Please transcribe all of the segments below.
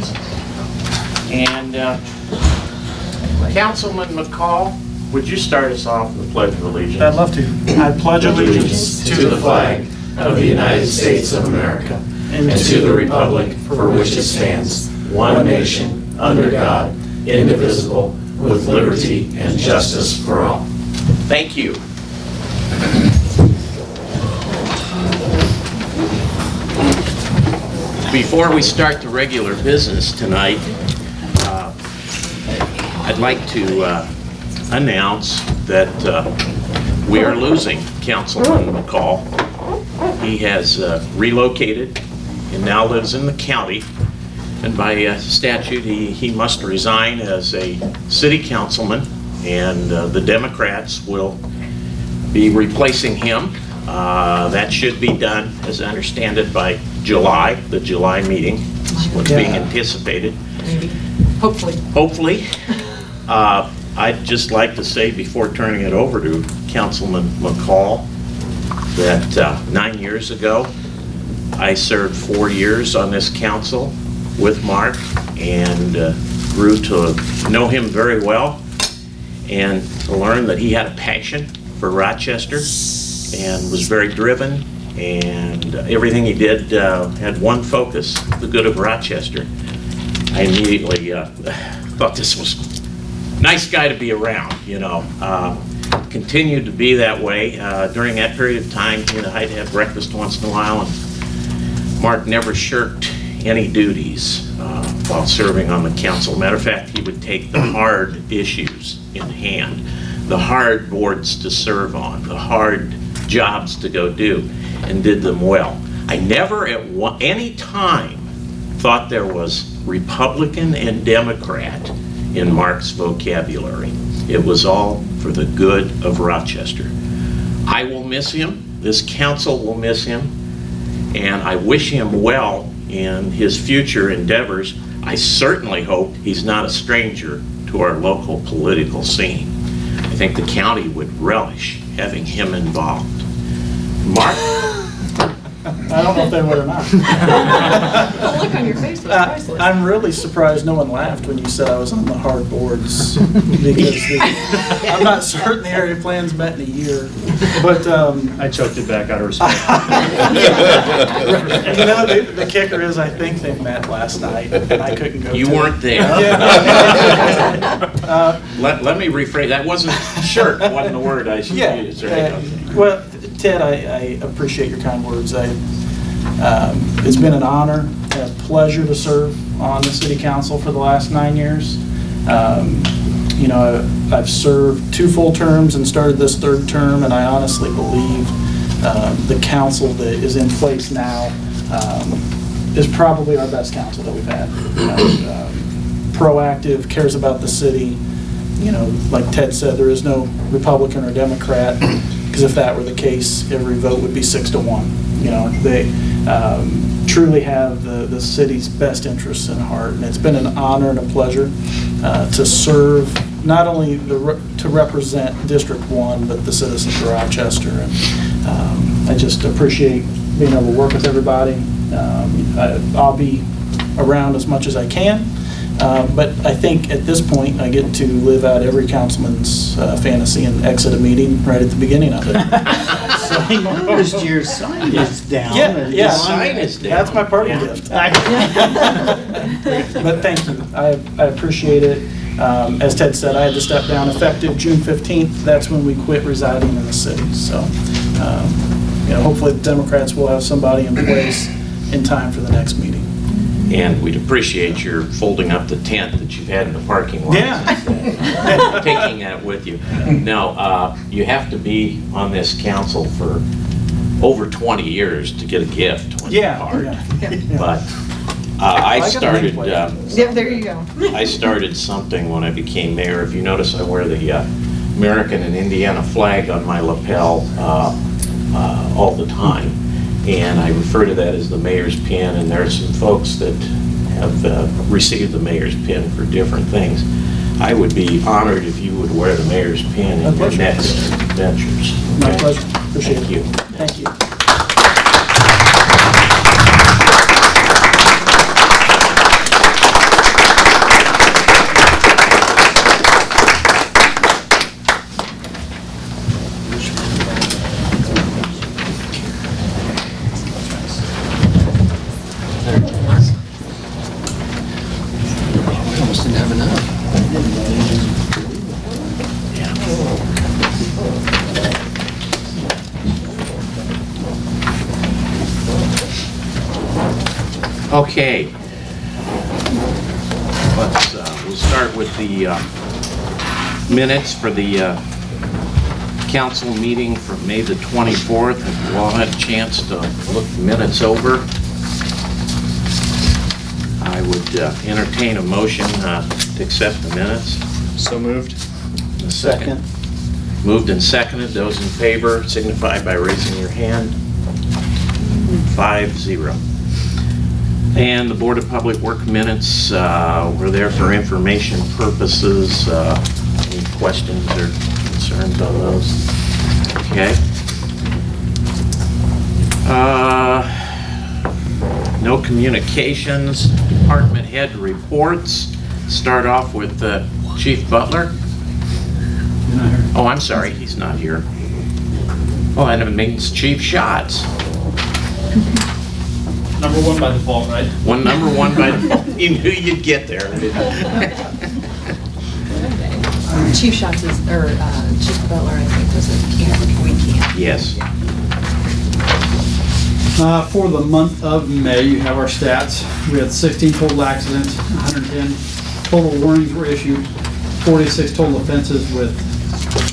pledge of allegiance. And uh, Councilman McCall, would you start us off with the pledge of allegiance? I'd love to. I pledge allegiance to the flag of the United States of America and to the republic for which it stands, one nation, under God, indivisible, with liberty and justice for all. Thank you. Before we start the regular business tonight, uh, I'd like to uh, announce that uh, we are losing Councilman McCall. He has uh, relocated and now lives in the county. And by uh, statute, he, he must resign as a city councilman, and uh, the Democrats will be replacing him. That should be done, as I understand it, by July, the July meeting, is what's being anticipated. maybe, hopefully. Hopefully. Uh, I'd just like to say, before turning it over to Councilman McCall, that uh, nine years ago, I served four years on this council with Mark and uh, grew to know him very well and to learn that he had a passion for Rochester and was very driven and everything he did uh, had one focus, the good of Rochester. I immediately uh, thought this was nice guy to be around, you know. Uh, Continued to be that way. Uh, During that period of time, you know, I'd have breakfast once in a while, and Mark never shirked any duties uh, while serving on the council. Matter of fact, he would take the hard issues in hand, the hard boards to serve on, the hard jobs to go do, and did them well. I never at any time thought there was Republican and Democrat in Mark's vocabulary. It was all for the good of Rochester. I will miss him, this council will miss him, and I wish him well in his future endeavors. I certainly hope he's not a stranger to our local political scene. I think the county would relish having him involved. Mark? I don't know if they would or not. The look on your face was Uh, priceless. I'm really surprised no one laughed when you said I was on the hard boards, because the- I'm not certain the area plans met in a year, but, um, I choked it back out of respect. you know, the the kicker is, I think they met last night, and I couldn't go to You it. weren't there. Yeah. Uh, Let, let me rephrase, that wasn't shirt, wasn't the word I should Yeah, use, right? uh, well, Ted, I, I appreciate your kind words. I, um, it's been an honor and a pleasure to serve on the city council for the last nine years. Um, You know, I've served two full terms and started this third term, and I honestly believe um, the council that is in place now um, is probably our best council that we've had. You know, um, Proactive, cares about the city, you know, like Ted said, there is no Republican or Democrat, because if that were the case, every vote would be six to one. You know, they um, truly have the, the city's best interests in heart, and it's been an honor and a pleasure uh, to serve, not only re- to represent District One, but the citizens of Rochester. And um, I just appreciate being able to work with everybody. Um, I- I'll be around as much as I can. Uh, But I think at this point, I get to live out every councilman's uh, fantasy and exit a meeting right at the beginning of it. I noticed your sign is down. Yeah, yeah. it's Sign is down. That's my party gift. But thank you. I, I appreciate it. Um, As Ted said, I had to step down effective June 15th. That's when we quit residing in the city. So, um, you know, hopefully the Democrats will have somebody in place in time for the next meeting. And we'd appreciate your folding up the tent that you've had in the parking lot. Yeah. Taking that with you. No, uh, you have to be on this council for over 20 years to get a gift when you're Yeah. yeah. But uh, I got a started, link uh. Yeah, there you go. I started something when I became mayor. If you notice, I wear the uh, American and Indiana flag on my lapel uh, uh, all the time. And I refer to that as the mayor's pin, and there are some folks that have uh, received the mayor's pin for different things. I would be honored if you would wear the mayor's pin My in your pleasure. next ventures. My Okay? pleasure. Appreciate it. Thank you. Thank you. Let's, uh, we'll start with the uh, minutes for the uh, council meeting from May the 24th. Have you all had a chance to look the minutes over? I would uh, entertain a motion uh, to accept the minutes. So moved. A second. Moved and seconded. Those in favor signify by raising your hand. Five, zero. And the Board of Public Work minutes uh, were there for information purposes. Uh, Any questions or concerns on those? Okay. Uh, No communications, department head reports. Start off with uh, Chief Butler. Oh, I'm sorry, he's not here. Oh, and it means Chief Shots. Number one by default, right? One number one by default. You knew you'd get there. Chief Shots is, or uh, Chief Butler, I think, was a camp, we can't. Yes. Uh, For the month of May, you have our stats. We had 16 total accidents, 110 total warnings were issued, 46 total offenses with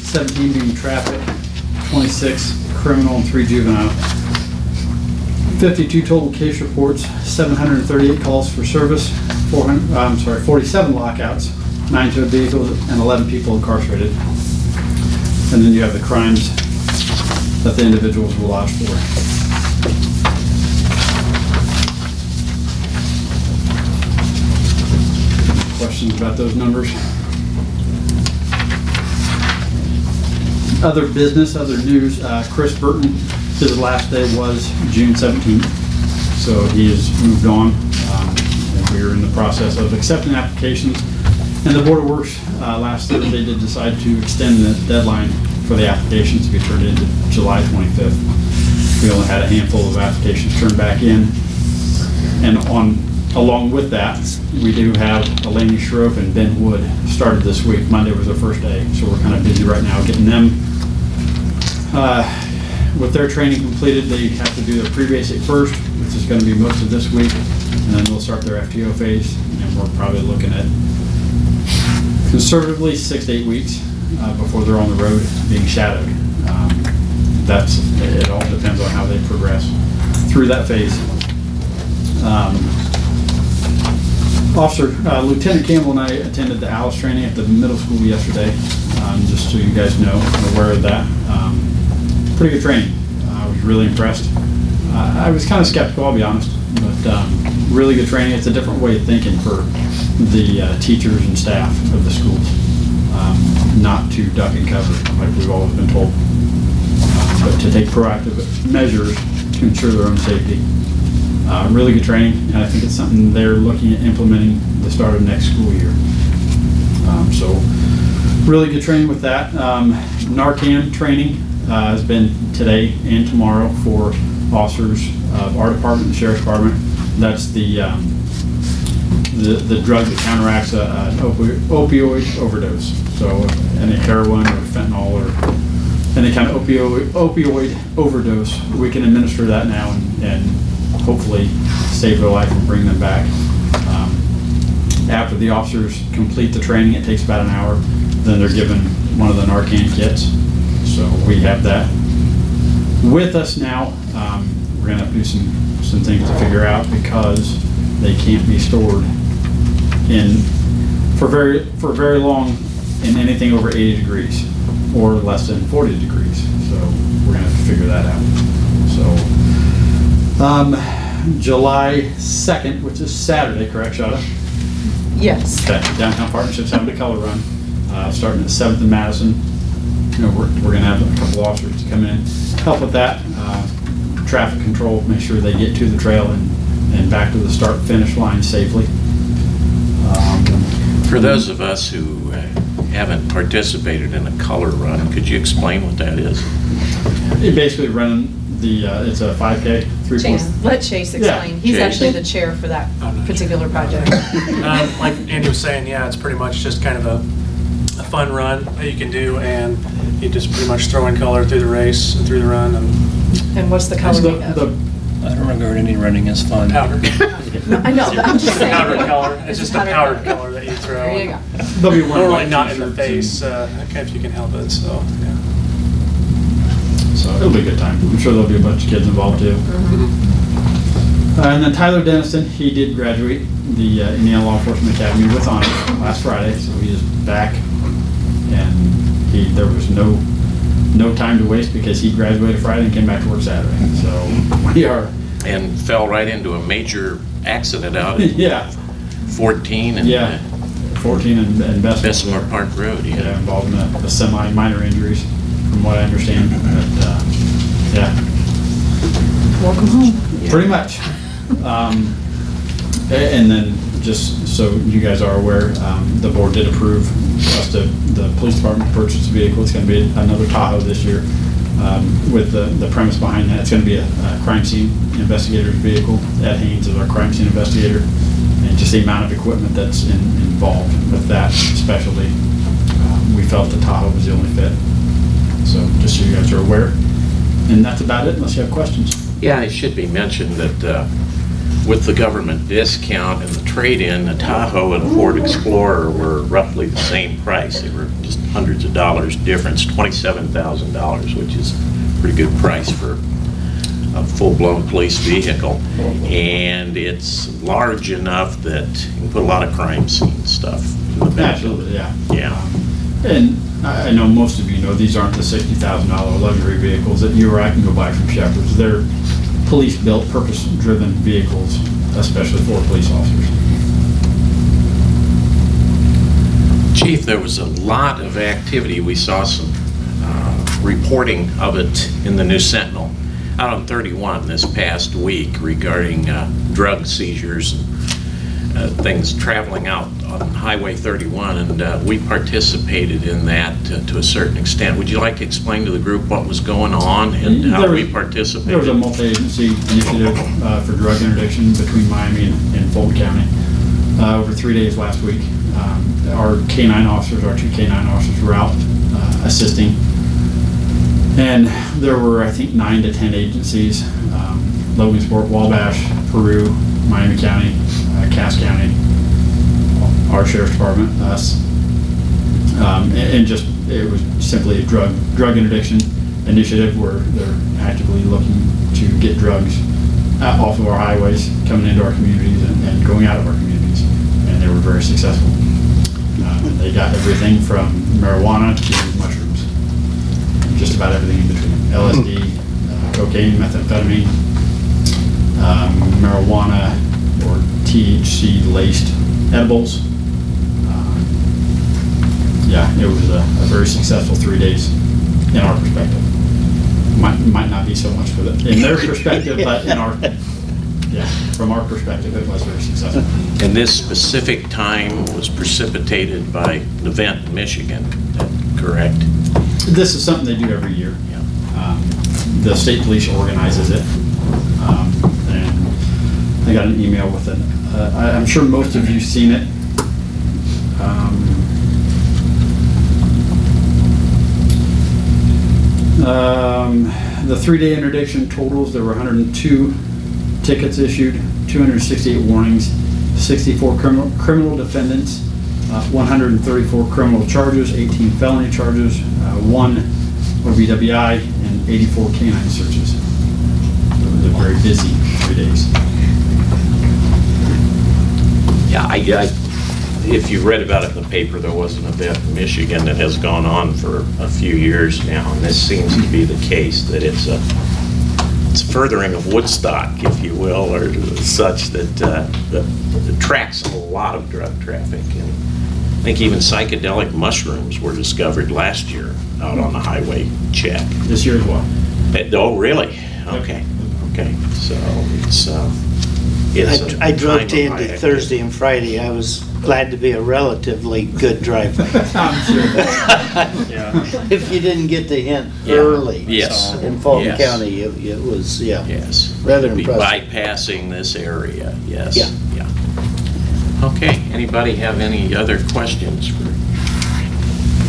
17 being traffic, 26 criminal, and 3 juvenile. 52 total case reports, 738 calls for service, 400, uh, I'm sorry, 47 lockouts, 9 towed vehicles, and 11 people incarcerated. And then you have the crimes that the individuals were lodged for. Questions about those numbers? Other business, other news, uh, Chris Burton, his last day was June 17th, so he has moved on. um, And we are in the process of accepting applications. And the Board of Works, uh, last Thursday did decide to extend the deadline for the applications to be turned into July 25th. We only had a handful of applications turned back in. And on, along with that, we do have Eleni Shroff and Ben Wood started this week. Monday was their first day, so we're kind of busy right now getting them. uh, With their training completed, they have to do their pre-basic first, which is going to be most of this week, and then they'll start their FTO phase, and we're probably looking at conservatively six to eight weeks uh, before they're on the road being shadowed. Um, That's, it all depends on how they progress through that phase. Um, Officer, uh, Lieutenant Campbell and I attended the ALICE training at the middle school yesterday, um, just so you guys know, I'm aware of that. Um, Pretty good training. I was really impressed. I was kind of skeptical, I'll be honest, but um, really good training. It's a different way of thinking for the uh, teachers and staff of the schools, um, not to duck and cover like we've always been told, uh, but to take proactive measures to ensure their own safety. Uh, Really good training, and I think it's something they're looking at implementing the start of next school year. Um, So, really good training with that. Um, Narcan training uh, has been today and tomorrow for officers of our department the sheriff's department. That's the, um, the the drug that counteracts a- an opi- opioid overdose. So any heroin or fentanyl or any kind of opioid opioid overdose, we can administer that now and- and hopefully save their life and bring them back. Um, After the officers complete the training, it takes about an hour, then they're given one of the Narcan kits. So we have that with us now. Um, We're gonna have to do some, some things to figure out because they can't be stored in, for very, for very long in anything over 80 degrees or less than 40 degrees. So we're gonna have to figure that out. So, um, July 2nd, which is Saturday, correct, Shada? Yes. Okay, Downtown Partnerships having a color run, uh, starting at Seventh and Madison. You know, we're, we're gonna have a couple officers to come in, help with that, uh, traffic control, make sure they get to the trail and, and back to the start finish line safely. Um, For those of us who uh, haven't participated in a color run, could you explain what that is? It basically running the, uh, it's a 5K, three point. Chase, let Chase Yeah, explain. He's Chase. actually the chair for that I'm particular project. Um, Like Andy was saying, yeah, it's pretty much just kind of a, a fun run that you can do, and you just pretty much throw in color through the race and through the run and And what's the The- the- I don't regard any running as fun. powder. I know, but I'm just saying. Powdered color, it's just a powdered color that you throw. There you go. They'll be wearing Normally not in the face, uh, if you can help it, so, yeah. So it'll be a good time. I'm sure there'll be a bunch of kids involved too. Uh, and then Tyler Dennison, he did graduate the uh, Indiana Law Enforcement Academy with honors last Friday, so he is back. And he, there was no, no time to waste because he graduated Friday and came back to work Saturday. So we are, And fell right into a major accident out at yeah, 14 and yeah, 14 and, and Bessemer. Bessemer Park Road, Yeah, yeah. involved in a, a semi minor injuries, from what I understand. But, uh, yeah, Welcome home. Pretty much. Um, And then, just so you guys are aware, um, the board did approve us to, the police department to purchase a vehicle. It's gonna be another Tahoe this year. Um, With the, the premise behind that, it's gonna be a a crime scene investigator's vehicle. Ed Haynes is our crime scene investigator. And just the amount of equipment that's in- involved with that specialty, um, we felt the Tahoe was the only fit. So, just so you guys are aware. And that's about it, unless you have questions. Yeah, it should be mentioned that uh, with the government discount and the trade-in, the Tahoe and Ford Explorer were roughly the same price. They were just hundreds of dollars difference, $27,000, which is a pretty good price for a full-blown police vehicle. And it's large enough that you can put a lot of crime scene stuff in the back. Absolutely, yeah. Yeah. Um, And I I know most of you know, these aren't the sixty thousand dollar luxury vehicles that you or I can go buy from Shepherd's. They're police-built, purpose-driven vehicles, especially for police officers. Chief, there was a lot of activity. We saw some uh, reporting of it in the New Sentinel out on 31 this past week regarding uh, drug seizures uh, things traveling out on Highway 31, and uh, we participated in that uh, to a certain extent. Would you like to explain to the group what was going on and how There we participated? There was a multi-agency initiative uh, for drug interdiction between Miami and and Fulton County uh, over three days last week. Um, Our K-9 officers, our two K-9 officers were out uh, assisting. And there were, I think, nine to 10 agencies, um, Logansport, Wabash, Peru, Miami County, Cass County, our sheriff's department, us. Um, And and just, it was simply a drug, drug interdiction initiative where they're actively looking to get drugs off of our highways, coming into our communities and and going out of our communities. And they were very successful. Uh, They got everything from marijuana to mushrooms, just about everything in between. LSD, uh, cocaine, methamphetamine, um, marijuana THC laced edibles. Um, Yeah, it was a, a very successful three days in our perspective. Might, might not be so much for the, in their perspective, but in our, yeah, from our perspective, it was very successful. And this specific time was precipitated by an event in Michigan, correct? This is something they do every year. Yeah. Um, The state police organizes it. Um, And I got an email with it. Uh, I- I'm sure most of you've seen it. Um, um, The three-day interdiction totals, there were 102 tickets issued, 268 warnings, 64 criminal criminal defendants, uh, 134 criminal charges, 18 felony charges, uh, one OVWI, and 84 canine searches. It was a very busy three days. Yeah, I, I, if you read about it in the paper, there was an event in Michigan that has gone on for a few years now, and this seems to be the case, that it's a, it's furthering of Woodstock, if you will, or such that, uh, tracks a lot of drug traffic. And I think even psychedelic mushrooms were discovered last year out on the highway check. This year as well. Uh, Oh, really? Okay, okay, so it's, uh, it's. a I I drove time to Indy. Thursday and Friday. I was glad to be a relatively good driver. I'm sure. If you didn't get the hint Yeah. early. Yes. In Fulton Yes. County, it it was, yeah. Yes. Rather Be impressive. Bypassing this area, yes. Yeah. Yeah. Okay, anybody have any other questions for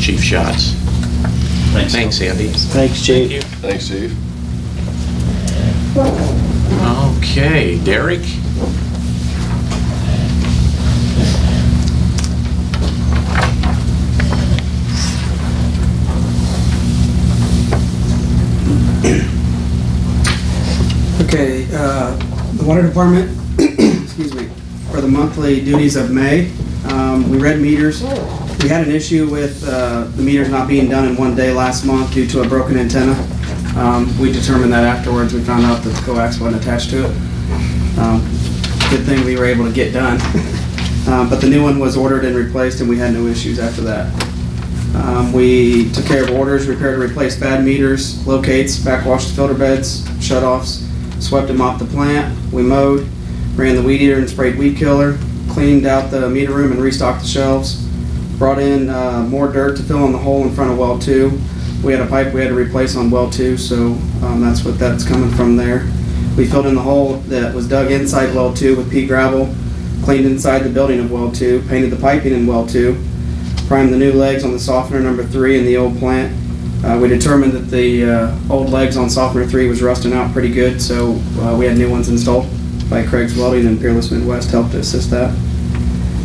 Chief Shots? Thanks, Andy. Thanks, Chief. Thanks, Steve. Okay, Derek? Okay, uh, the water department, excuse me, for the monthly duties of May, um, we read meters. We had an issue with uh, the meters not being done in one day last month due to a broken antenna. Um, We determined that afterwards, we found out that the coax wasn't attached to it. Um, Good thing we were able to get done. Um, But the new one was ordered and replaced, and we had no issues after that. Um, we took care of orders, repaired and replaced bad meters, locates, backwashed filter beds, shut-offs, swept them off the plant, we mowed, ran the weed eater and sprayed weed killer, cleaned out the meter room and restocked the shelves, brought in, uh, more dirt to fill in the hole in front of well two. We had a pipe we had to replace on well two, so, um, that's what that's coming from there. We filled in the hole that was dug inside well two with pea gravel, cleaned inside the building of well two, painted the piping in well two, primed the new legs on the softener number three in the old plant. Uh, we determined that the uh, old legs on softener three was rusting out pretty good, so uh, we had new ones installed by Craig's Welding and Peerless Midwest helped to assist that.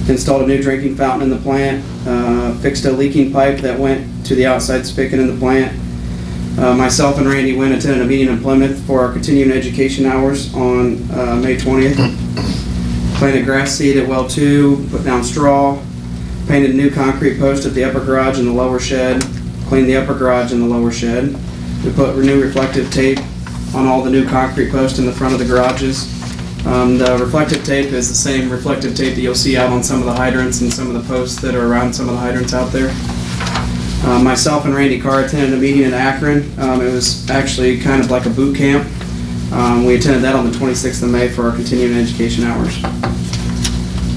Installed a new drinking fountain in the plant, uh, fixed a leaking pipe that went to the outside spigot in the plant. Uh, myself and Randy Wynn attended a meeting in Plymouth for our continuing education hours on uh, May 20th. Planted grass seed at well two, put down straw, painted a new concrete post at the upper garage and the lower shed, cleaned the upper garage and the lower shed. We put new reflective tape on all the new concrete posts in the front of the garages. Um, the reflective tape is the same reflective tape that you'll see out on some of the hydrants and some of the posts that are around some of the hydrants out there. Uh, myself and Randy Carr attended a meeting in Akron. Um, it was actually kind of like a boot camp. Um, we attended that on the 26th of May for our continuing education hours.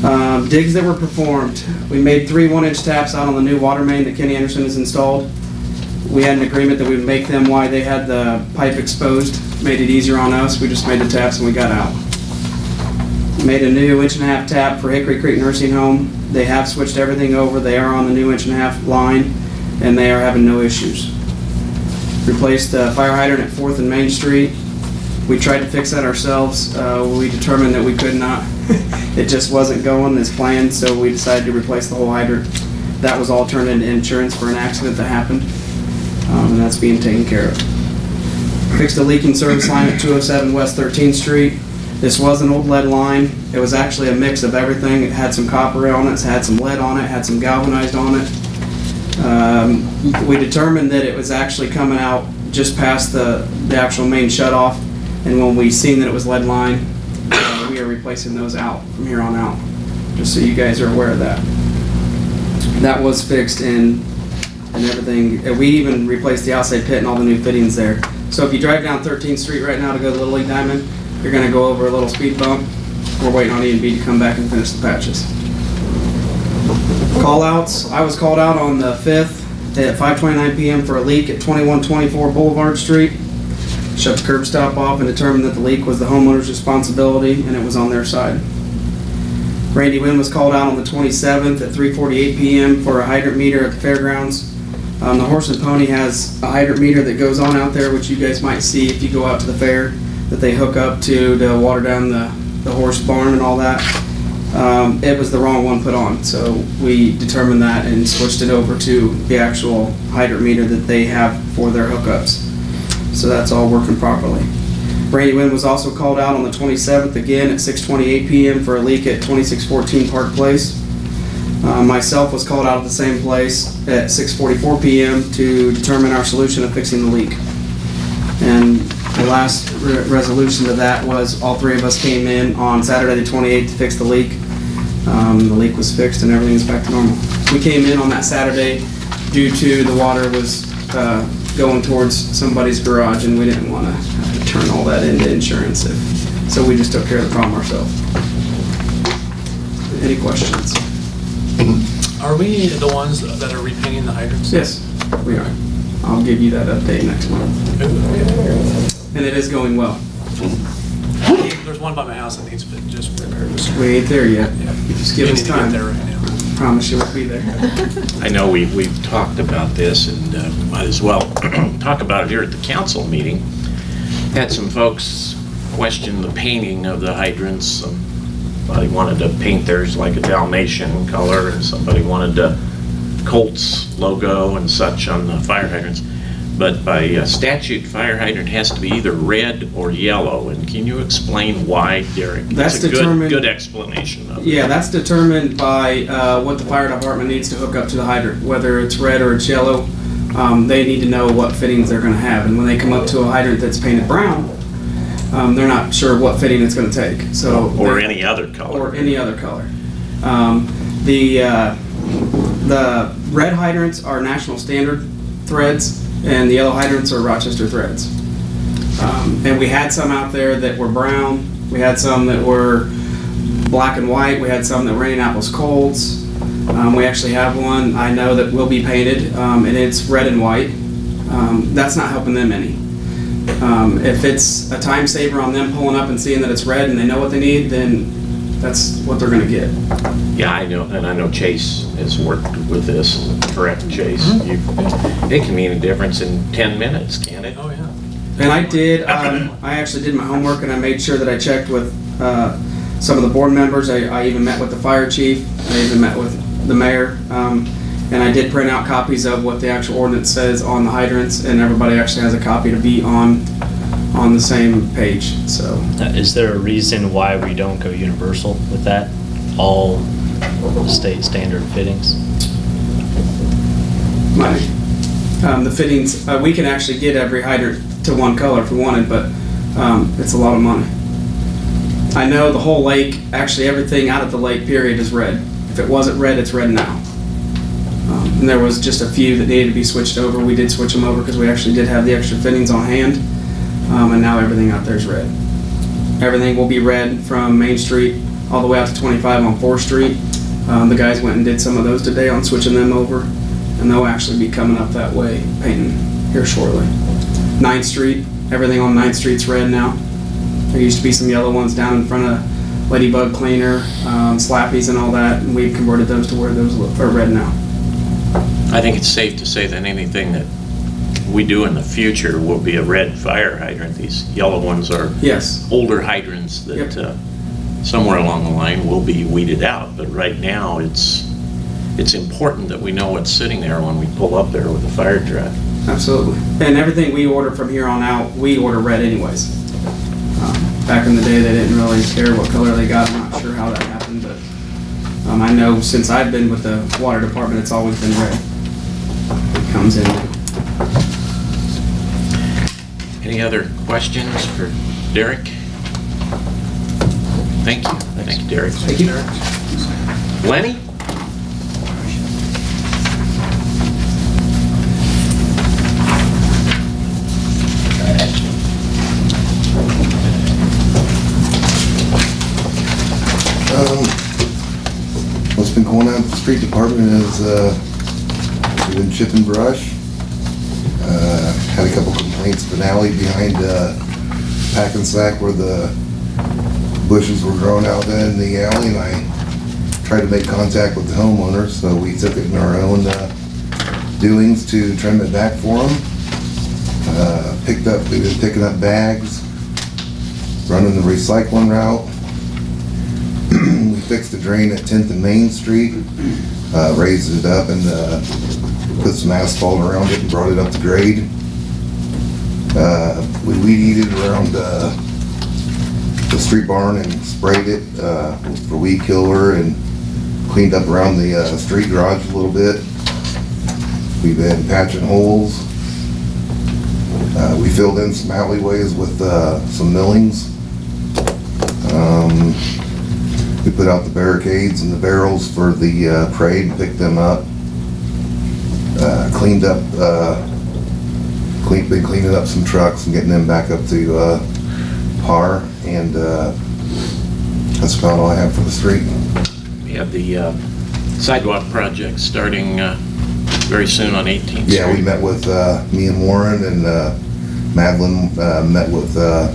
Um, digs that were performed. We made three one-inch taps out on the new water main that Kenny Anderson has installed. We had an agreement that we would make them while they had the pipe exposed, made it easier on us. We just made the taps and we got out. Made a new inch and a half tap for Hickory Creek Nursing Home. They have switched everything over. They are on the new inch and a half line and they are having no issues. Replaced the fire hydrant at Fourth and Main Street. We tried to fix that ourselves. Uh, we determined that we could not. It just wasn't going as planned, so we decided to replace the whole hydrant. That was all turned into insurance for an accident that happened, um, and that's being taken care of. Fixed a leaking service line at 207 West 13th Street. This was an old lead line. It was actually a mix of everything. It had some copper on it, had some lead on it, had some galvanized on it. Um, We determined that it was actually coming out just past the, the actual main shut-off, and when we seen that it was lead line, uh, we are replacing those out from here on out, just so you guys are aware of that. That was fixed and, and everything, we even replaced the outside pit and all the new fittings there. So if you drive down 13th Street right now to go to Little League Diamond, you're gonna go over a little speed bump. We're waiting on E and B to come back and finish the patches. Call outs, I was called out on the 5th at 5:29 PM for a leak at 2124 Boulevard Street. Shut the curb stop off and determined that the leak was the homeowner's responsibility and it was on their side. Randy Wynn was called out on the 27th at 3:48 PM for a hydrant meter at the fairgrounds. Um, the Horse and Pony has a hydrant meter that goes on out there, which you guys might see if you go out to the fair, that they hook up to to water down the, the horse barn and all that. Um, it was the wrong one put on, so we determined that and switched it over to the actual hydrant meter that they have for their hookups. So that's all working properly. Brady Wynn was also called out on the 27th again at 6:28 PM for a leak at 2614 Park Place. Uh, Myself was called out at the same place at 6:44 PM to determine our solution of fixing the leak. And the last re- resolution to that was all three of us came in on Saturday the 28th to fix the leak. Um, The leak was fixed and everything's back to normal. We came in on that Saturday due to the water was uh, going towards somebody's garage and we didn't want to have to turn all that into insurance if, so we just took care of the problem ourselves. Any questions? Are we the ones that are repainting the hydrants? Yes, we are. I'll give you that update next month. Ooh, okay. And it is going well. There's one by my house that needs to be just repaired. We ain't there yet. Yeah. Just give You us need to get time. there right now. Promise you we'll be there. I know we, we've talked about this and uh, we might as well talk about it here at the council meeting. Had some folks question the painting of the hydrants. Somebody wanted to paint theirs like a Dalmatian color and somebody wanted the Colts logo and such on the fire hydrants. But by uh, statute, fire hydrant has to be either red or yellow. And can you explain why, Derek? That's It's a good- determined- Good explanation of it. Yeah, that's determined by uh, what the fire department needs to hook up to the hydrant, whether it's red or it's yellow. Um, They need to know what fittings they're gonna have, and when they come up to a hydrant that's painted brown, um, they're not sure what fitting it's gonna take, so. Or they- any other color. Or any other color. Um, The, uh, the red hydrants are national standard threads, and the yellow hydrants are Rochester threads. Um, And we had some out there that were brown, we had some that were black and white, we had some that were Indianapolis Colts. Um, We actually have one, I know that will be painted, um, and it's red and white. Um, That's not helping them any. Um, If it's a time saver on them pulling up and seeing that it's red and they know what they need, then that's what they're gonna get. Yeah, I know, and I know Chase has worked with this, correct, Chase? Mm-hmm. You- It can mean a difference in 10 minutes, can't it? Oh, yeah. And I did, um, I actually did my homework and I made sure that I checked with, uh, some of the board members. I, I even met with the fire chief. I even met with the mayor. Um, and I did print out copies of what the actual ordinance says on the hydrants and everybody actually has a copy to be on, on the same page, so. Uh, Is there a reason why we don't go universal with that? All state standard fittings? money. Um, the fittings, uh, we can actually get every hydrant to one color if we wanted, but, um, it's a lot of money. I know the whole lake, actually everything out of the lake period is red. If it wasn't red, it's red now. Um, and there was just a few that needed to be switched over. We did switch them over because we actually did have the extra fittings on hand. Um, and now everything out there is red. Everything will be red from Main Street all the way out to 25 on 4th Street. Um, the guys went and did some of those today on switching them over, and they'll actually be coming up that way painting here shortly. 9th Street, everything on 9th Street's red now. There used to be some yellow ones down in front of Ladybug Cleaner, um, Slappies and all that, and we've converted those to where those are red now. I think it's safe to say that anything that we do in the future will be a red fire hydrant. These yellow ones are Yes, older hydrants that Yep. uh, somewhere along the line will be weeded out. But right now, it's, it's important that we know what's sitting there when we pull up there with the fire truck. absolutely. And everything we order from here on out, we order red anyways. Um, Back in the day, they didn't really care what color they got. I'm not sure how that happened, but um, I know since I've been with the water department, it's always been red. It comes in. Any other questions for Derek? Thank you. Thank you, Derek. Thank you. Derek. Lenny? Um, what's been going on at the street department is, uh, we've been chipping brush. Had a couple complaints of alley behind, uh, Pack and Sack where the bushes were grown out in the alley, and I tried to make contact with the homeowners, so we took it in our own, uh, doings to trim it back for them. Uh, picked up, we've been picking up bags, running the recycling route. We fixed the drain at 10th and Main Street, uh, raised it up and, uh, put some asphalt around it and brought it up to grade. Uh, we weed eated around, uh, the street barn and sprayed it, uh, for weed killer and cleaned up around the, uh, street garage a little bit. We've been patching holes. Uh, we filled in some alleyways with, uh, some millings. Um, we put out the barricades and the barrels for the parade and picked them up. Cleaned up, clean, been cleaning up some trucks and getting them back up to uh, par. And uh, that's about all I have for the street. We have the uh, sidewalk project starting uh, very soon on 18th Street. Yeah, we met with, uh, me and Warren and, uh, Madeline, uh, met with, uh,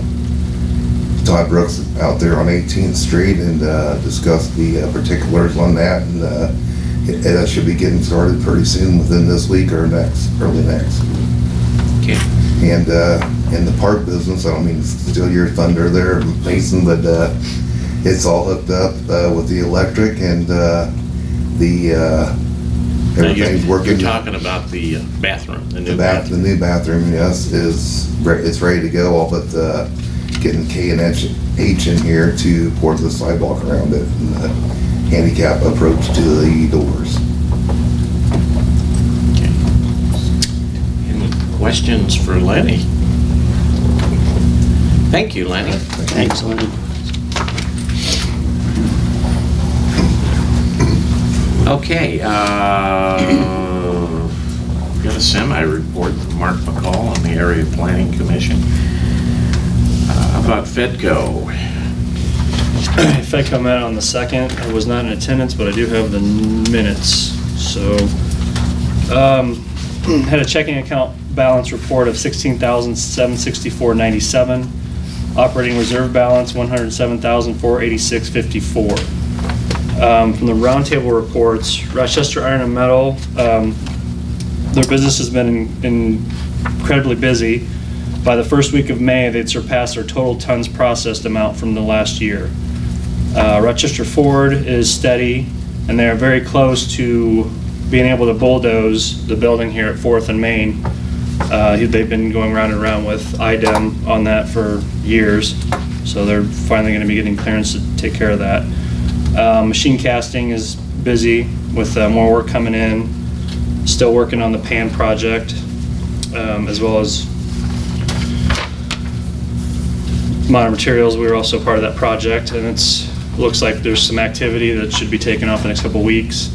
Todd Brooks out there on 18th Street and, uh, discussed the uh, particulars on that and, uh, it, it should be getting started pretty soon within this week or next, early next. Okay. And, uh, in the park business, I don't mean to steal your thunder there, Mason, but, uh, it's all hooked up, uh, with the electric and, uh, the, uh, Now, you're- everything's working. You're talking about the uh, bathroom, the The new bath, the bathroom. new bathroom, yes, is, re- it's ready to go, all but, uh, getting K and H, H in here to pour the sidewalk around it and the handicap approach to the doors. Questions for Lenny? Thank you, Lenny. Thanks, Lenny. Okay, uh, got a semi-report from Mark McCall on the Area Planning Commission. Uh, How about Fedco? FedCom met on the second. I was not in attendance, but I do have the minutes. So, um, had a checking account balance report of sixteen thousand seven sixty-four ninety-seven. Operating reserve balance, one hundred seven thousand four eighty-six fifty-four. Um, from the roundtable reports, Rochester Iron and Metal, um, their business has been incredibly busy. By the first week of May, they'd surpassed their total tons processed amount from the last year. Uh, Rochester Ford is steady, and they are very close to being able to bulldoze the building here at Fourth and Main. Uh, They've been going round and round with IDEM on that for years, so they're finally going to be getting clearance to take care of that. Uh, Machine casting is busy with uh, more work coming in, still working on the PAN project, um, as well as Modern Materials, we were also part of that project, and it looks like there's some activity that should be taken off the next couple weeks.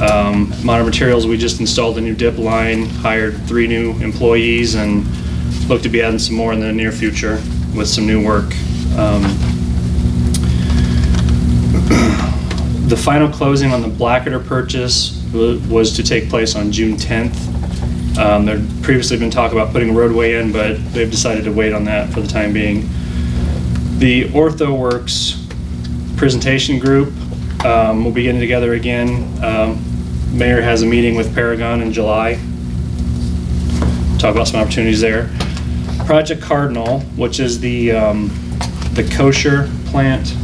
Um, Modern Materials, we just installed a new dip line, hired three new employees, and look to be adding some more in the near future with some new work. Um, The final closing on the Blackadder purchase was to take place on June 10th. Um, There'd previously been talk about putting a roadway in, but they've decided to wait on that for the time being. The OrthoWorx presentation group um, will be getting together again. Um, Mayor has a meeting with Paragon in July. Talk about some opportunities there. Project Cardinal, which is the, um, the kosher plant,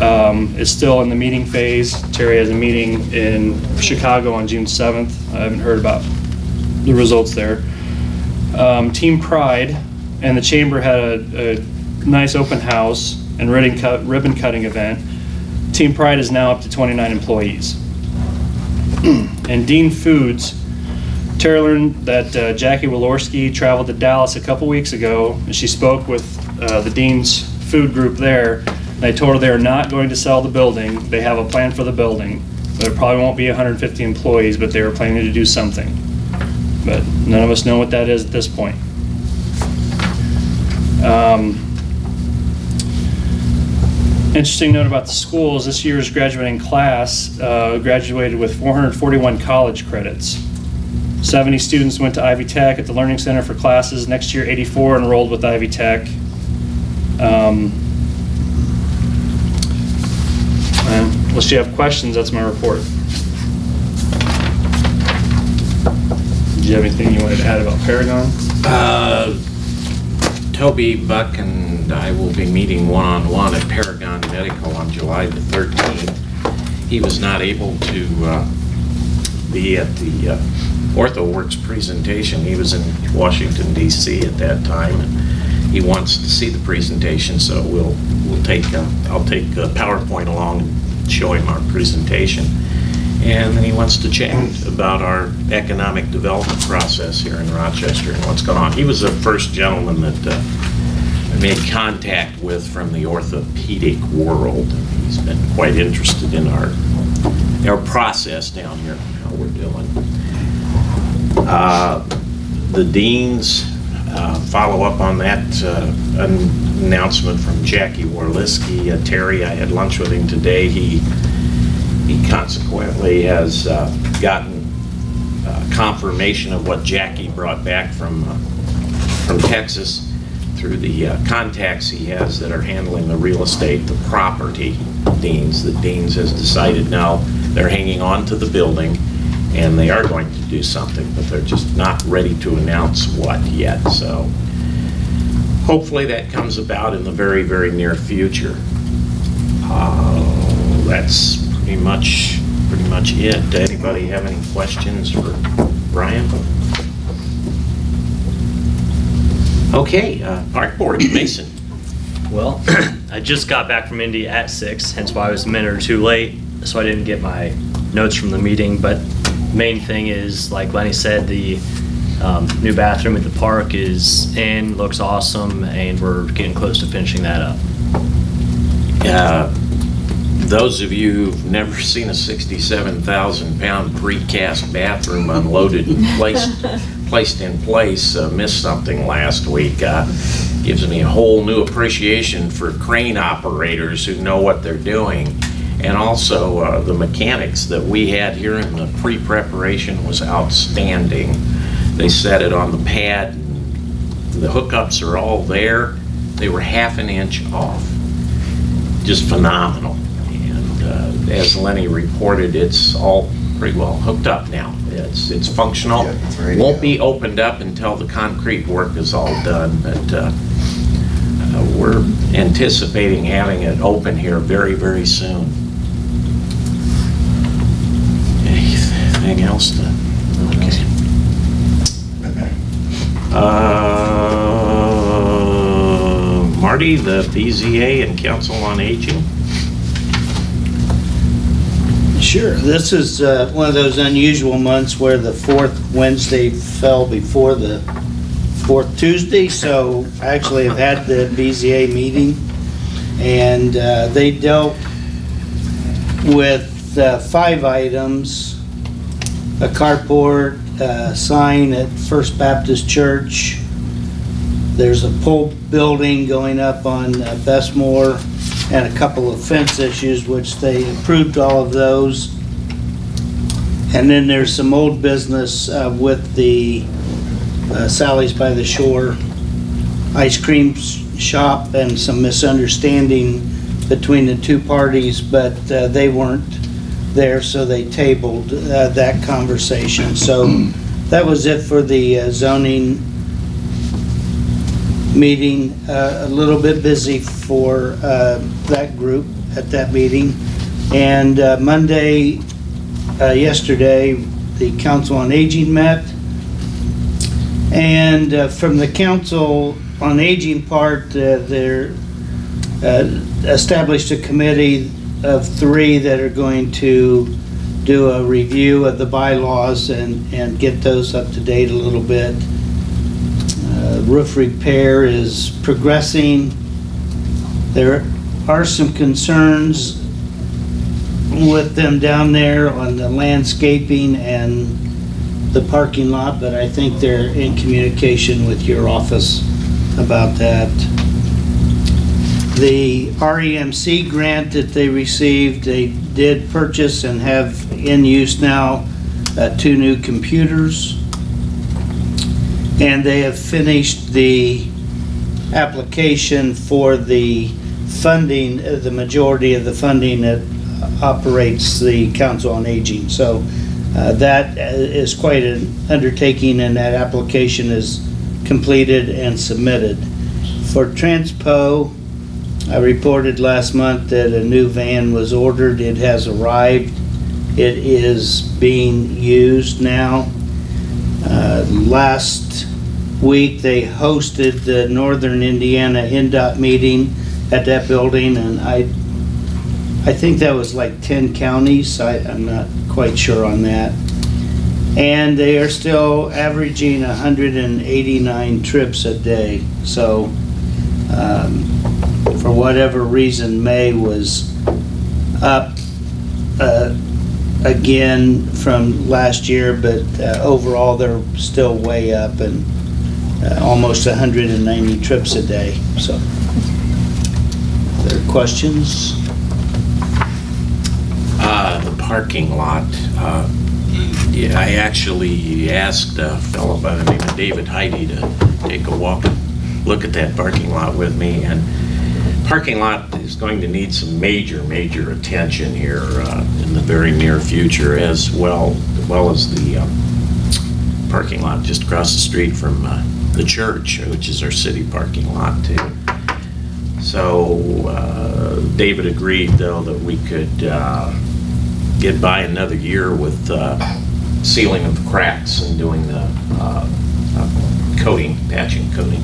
um, is still in the meeting phase. Terry has a meeting in Chicago on June 7th. I haven't heard about the results there. Um, Team Pride and the Chamber had a, a nice open house and ribbon cut, ribbon cutting event. Team Pride is now up to 29 employees. And Dean Foods, Terry learned that uh, Jackie Walorski traveled to Dallas a couple weeks ago, and she spoke with uh, the Dean's food group there. They told her they are not going to sell the building. They have a plan for the building. There probably won't be 150 employees, but they were planning to do something. But none of us know what that is at this point. Um, Interesting note about the schools, this year's graduating class uh, graduated with 441 college credits. 70 students went to Ivy Tech at the Learning Center for classes. Next year, 84 enrolled with Ivy Tech. Um, Unless you have questions, that's my report. Do you have anything you wanted to add about Paragon? Uh, Toby Buck and I will be meeting one-on-one at Paragon Medical on July the 13th. He was not able to uh, be at the uh, OrthoWorx presentation. He was in Washington DC at that time, and he wants to see the presentation, so we'll, we'll take, uh, I'll take PowerPoint along and show him our presentation. And then he wants to chat about our economic development process here in Rochester and what's going on. He was the first gentleman that uh, made contact with from the orthopedic world. He's been quite interested in our, our process down here, how we're doing. Uh, The deans, uh, follow up on that uh, announcement from Jackie Warliski. Uh, Terry, I had lunch with him today. He He consequently has uh, gotten uh, confirmation of what Jackie brought back from, from Texas through the uh, contacts he has that are handling the real estate, the property Deans. The Deans has decided now they're hanging on to the building and they are going to do something, but they're just not ready to announce what yet, so hopefully that comes about in the very, very near future. Uh, That's pretty much, pretty much it. Anybody have any questions for Brian? Okay, uh, Park Board, Mason. Well, I just got back from Indy at six, hence why I was a minute or two late, so I didn't get my notes from the meeting, but main thing is, like Lenny said, the um, new bathroom at the park is in, looks awesome, and we're getting close to finishing that up. Uh, Those of you who've never seen a 67,000-pound precast bathroom unloaded and placed, placed in place uh, missed something last week. Uh, Gives me a whole new appreciation for crane operators who know what they're doing. And also, uh, the mechanics that we had here in the pre-preparation was outstanding. They set it on the pad, the hookups are all there. They were half an inch off just phenomenal. And uh, as Lenny reported, it's all pretty well hooked up now. It's, it's functional. Yeah, it's ready to Won't go. be opened up until the concrete work is all done, but uh, uh, we're anticipating having it open here very, very soon. Anything else to? Okay. Uh, Marty, the BZA and Council on Aging? Sure, this is uh, one of those unusual months where the fourth Wednesday fell before the fourth Tuesday, so actually, I actually have had the BZA meeting, and uh, they dealt with uh, five items, a cardboard a sign at First Baptist Church, there's a pole building going up on uh, Bestmore, and a couple of fence issues, which they approved all of those. And then there's some old business uh, with the uh, Sally's by the Shore ice cream shop and some misunderstanding between the two parties, but uh, they weren't there, so they tabled uh, that conversation. So that was it for the uh, zoning meeting, uh, a little bit busy for uh, that group at that meeting. And uh, Monday, uh, yesterday, the Council on Aging met. And uh, from the Council on Aging part, uh, they're established a committee of three that are going to do a review of the bylaws and, and get those up to date a little bit. Uh, Roof repair is progressing. There are some concerns with them down there on the landscaping and the parking lot, but I think they're in communication with your office about that. The REMC grant that they received, they did purchase and have in use now uh, two new computers. And they have finished the application for the funding, uh, the majority of the funding that operates the Council on Aging. So uh, that uh, quite an undertaking, and that application is completed and submitted. For Transpo, I reported last month that a new van was ordered. It has arrived. It is being used now. Last week, they hosted the Northern Indiana NDOT meeting at that building, and I, I think that was like 10 counties. I, I'm not quite sure on that. And they are still averaging 189 trips a day. So, um, for whatever reason, May was up uh, again from last year, but uh, overall, they're still way up and uh, almost 190 trips a day, so. There are questions? Uh, The parking lot, uh, yeah, I actually asked a fellow by the name of David Heidi to take a walk, look at that parking lot with me, and parking lot is going to need some major, major attention here uh, in the very near future, as well, well as the um, parking lot just across the street from uh, the church, which is our city parking lot, too. So uh, David agreed, though, that we could uh, get by another year with uh, sealing of cracks and doing the uh, coating, patching coating.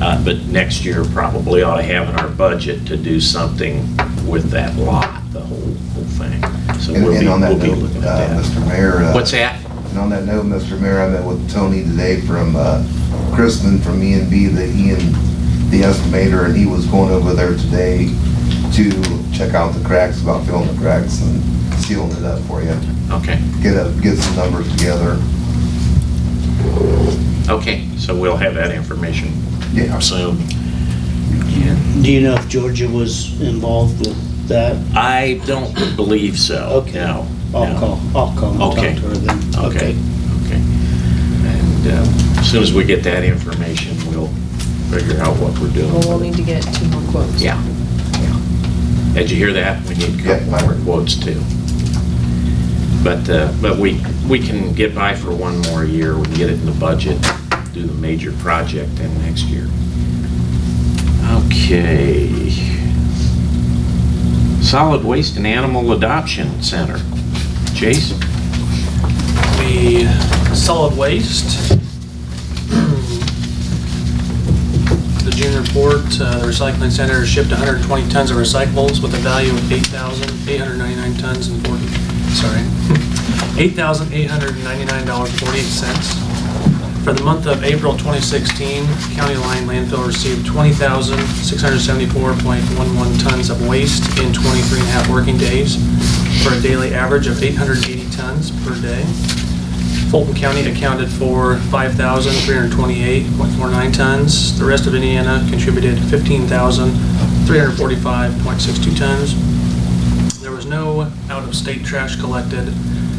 Uh, But next year probably ought to have in our budget to do something with that lot, the whole, whole thing. So And we'll and be, on that we'll be note, looking uh, at that. Mr. Mayor. uh, What's that? And on that note, Mr. Mayor, I met with Tony today from, uh, Crispin from E and B, the Ian, the estimator, and he was going over there today to check out the cracks, about filling the cracks and sealing it up for you. Okay, Get a, get some numbers together. okay, so we'll have that information Yeah. soon. Do you know if Georgia was involved with that? I don't believe so. Okay. No. I'll no. call, I'll call and talk to her then. Okay, okay. And uh, as soon as we get that information, we'll figure out what we're doing. Well, we'll need to get two more quotes. Yeah, yeah. Did you hear that? We need a couple Yeah. more quotes too. But, uh, but we, we can get by for one more year, we can get it in the budget, do the major project in next year. Okay. Solid Waste and Animal Adoption Center. Chase? We, solid waste. The June report, uh, the recycling center shipped 120 tons of recyclables with a value of 8,899 tons and 40, sorry, $8,899.48. For the month of April 2016, County Line landfill received 20,674.11 tons of waste in 23 and a half working days for a daily average of 880 tons per day. Fulton County accounted for 5,328.49 tons. The rest of Indiana contributed 15,345.62 tons. There was no out-of-state trash collected.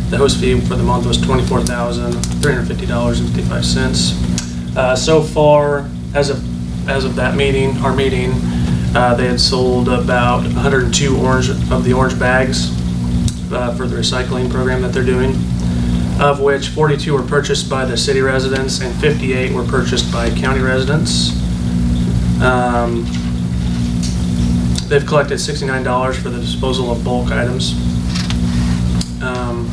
The host fee for the month was $24,350.55. Uh, So far, as of, as of that meeting, our meeting, uh, they had sold about 102 orange, of the orange bags uh, for the recycling program that they're doing, of which 42 were purchased by the city residents and 58 were purchased by county residents. Um, They've collected $69 for the disposal of bulk items. Um,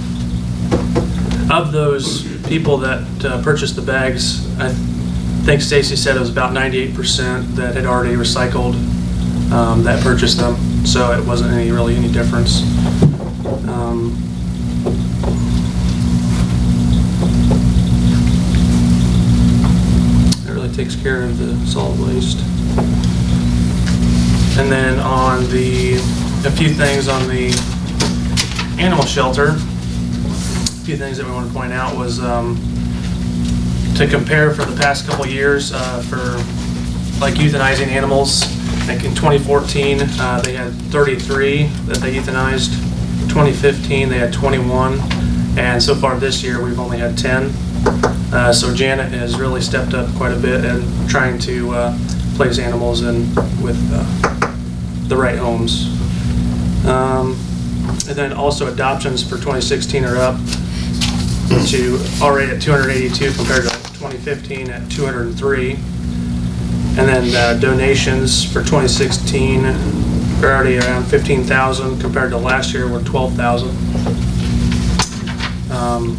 Of those people that uh, purchased the bags, I think Stacy said it was about 98% that had already recycled um, that purchased them, so it wasn't any, really any difference. Um, It really takes care of the solid waste. And then on the, a few things on the animal shelter, few things that we want to point out was um, to compare for the past couple years uh, for like euthanizing animals. Like in 2014, uh, they had 33 that they euthanized. 2015, they had 21. And so far this year, we've only had 10. Uh, So Janet has really stepped up quite a bit in trying to uh, place animals in with uh, the right homes. Um, And then also adoptions for 2016 are up to, already at 282 compared to 2015 at 203. And then uh, donations for 2016 are already around 15,000 compared to last year, we're 12,000. Um,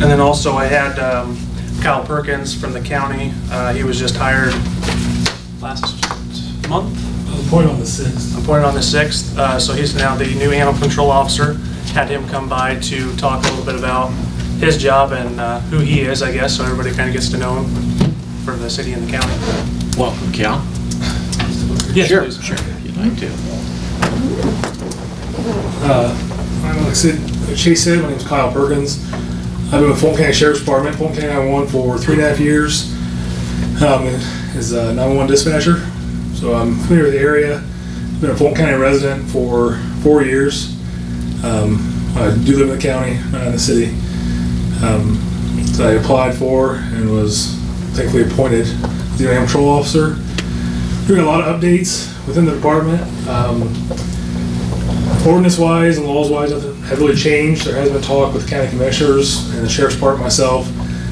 And then also I had um, Kyle Perkins from the county, Uh, he was just hired last month, Appointed on the sixth. appointed on the 6th, uh, so he's now the new animal control officer. Had him come by to talk a little bit about his job and uh, who he is, I guess, so everybody kind of gets to know him for the city and the county. Welcome, Cal. Yes, Sure, please. sure, if you'd like to. Uh, I'm like I said, Chase said, my name's Kyle Perkins. I've been with Fulton County Sheriff's Department, Fulton County 911 for three and a half years. Um, as a 911 dispatcher, so I'm familiar with the area. I've been a Fulton County resident for four years. Um, I do live in the county, not in the city. Um, so I applied for and was thankfully appointed the animal control officer. Doing a lot of updates within the department. Um, Ordinance-wise and laws-wise, have really changed. There has been talk with county commissioners and the sheriff's department myself,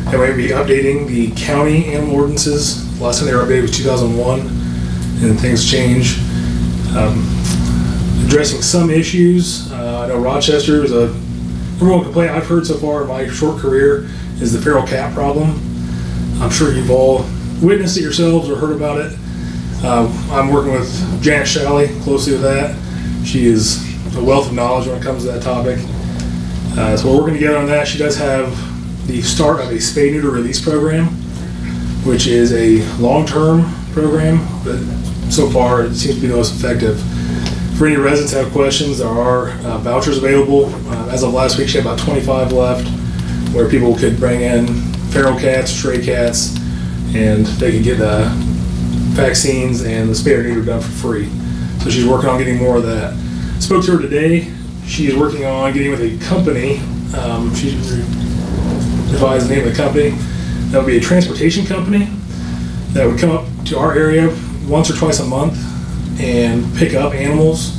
and we'll be updating the county animal ordinances. Last time they were updated was 2001, and things change. Um, Addressing some issues, uh, I know Rochester is a, number one complaint I've heard so far in my short career is the feral cat problem. I'm sure you've all witnessed it yourselves or heard about it. Uh, I'm working with Janet Shalley closely with that. She is a wealth of knowledge when it comes to that topic. Uh, so we're working together on that. She does have the start of a spay neuter release program, which is a long-term program, but so far it seems to be the most effective. For any residents that have questions, there are uh, vouchers available. Uh, As of last week, she had about 25 left, where people could bring in feral cats, stray cats, and they could get the vaccines and the spay or neuter done for free. So she's working on getting more of that. Spoke to her today. She is working on getting with a company. Um, she advised the name of the company. That would be a transportation company that would come up to our area once or twice a month and pick up animals.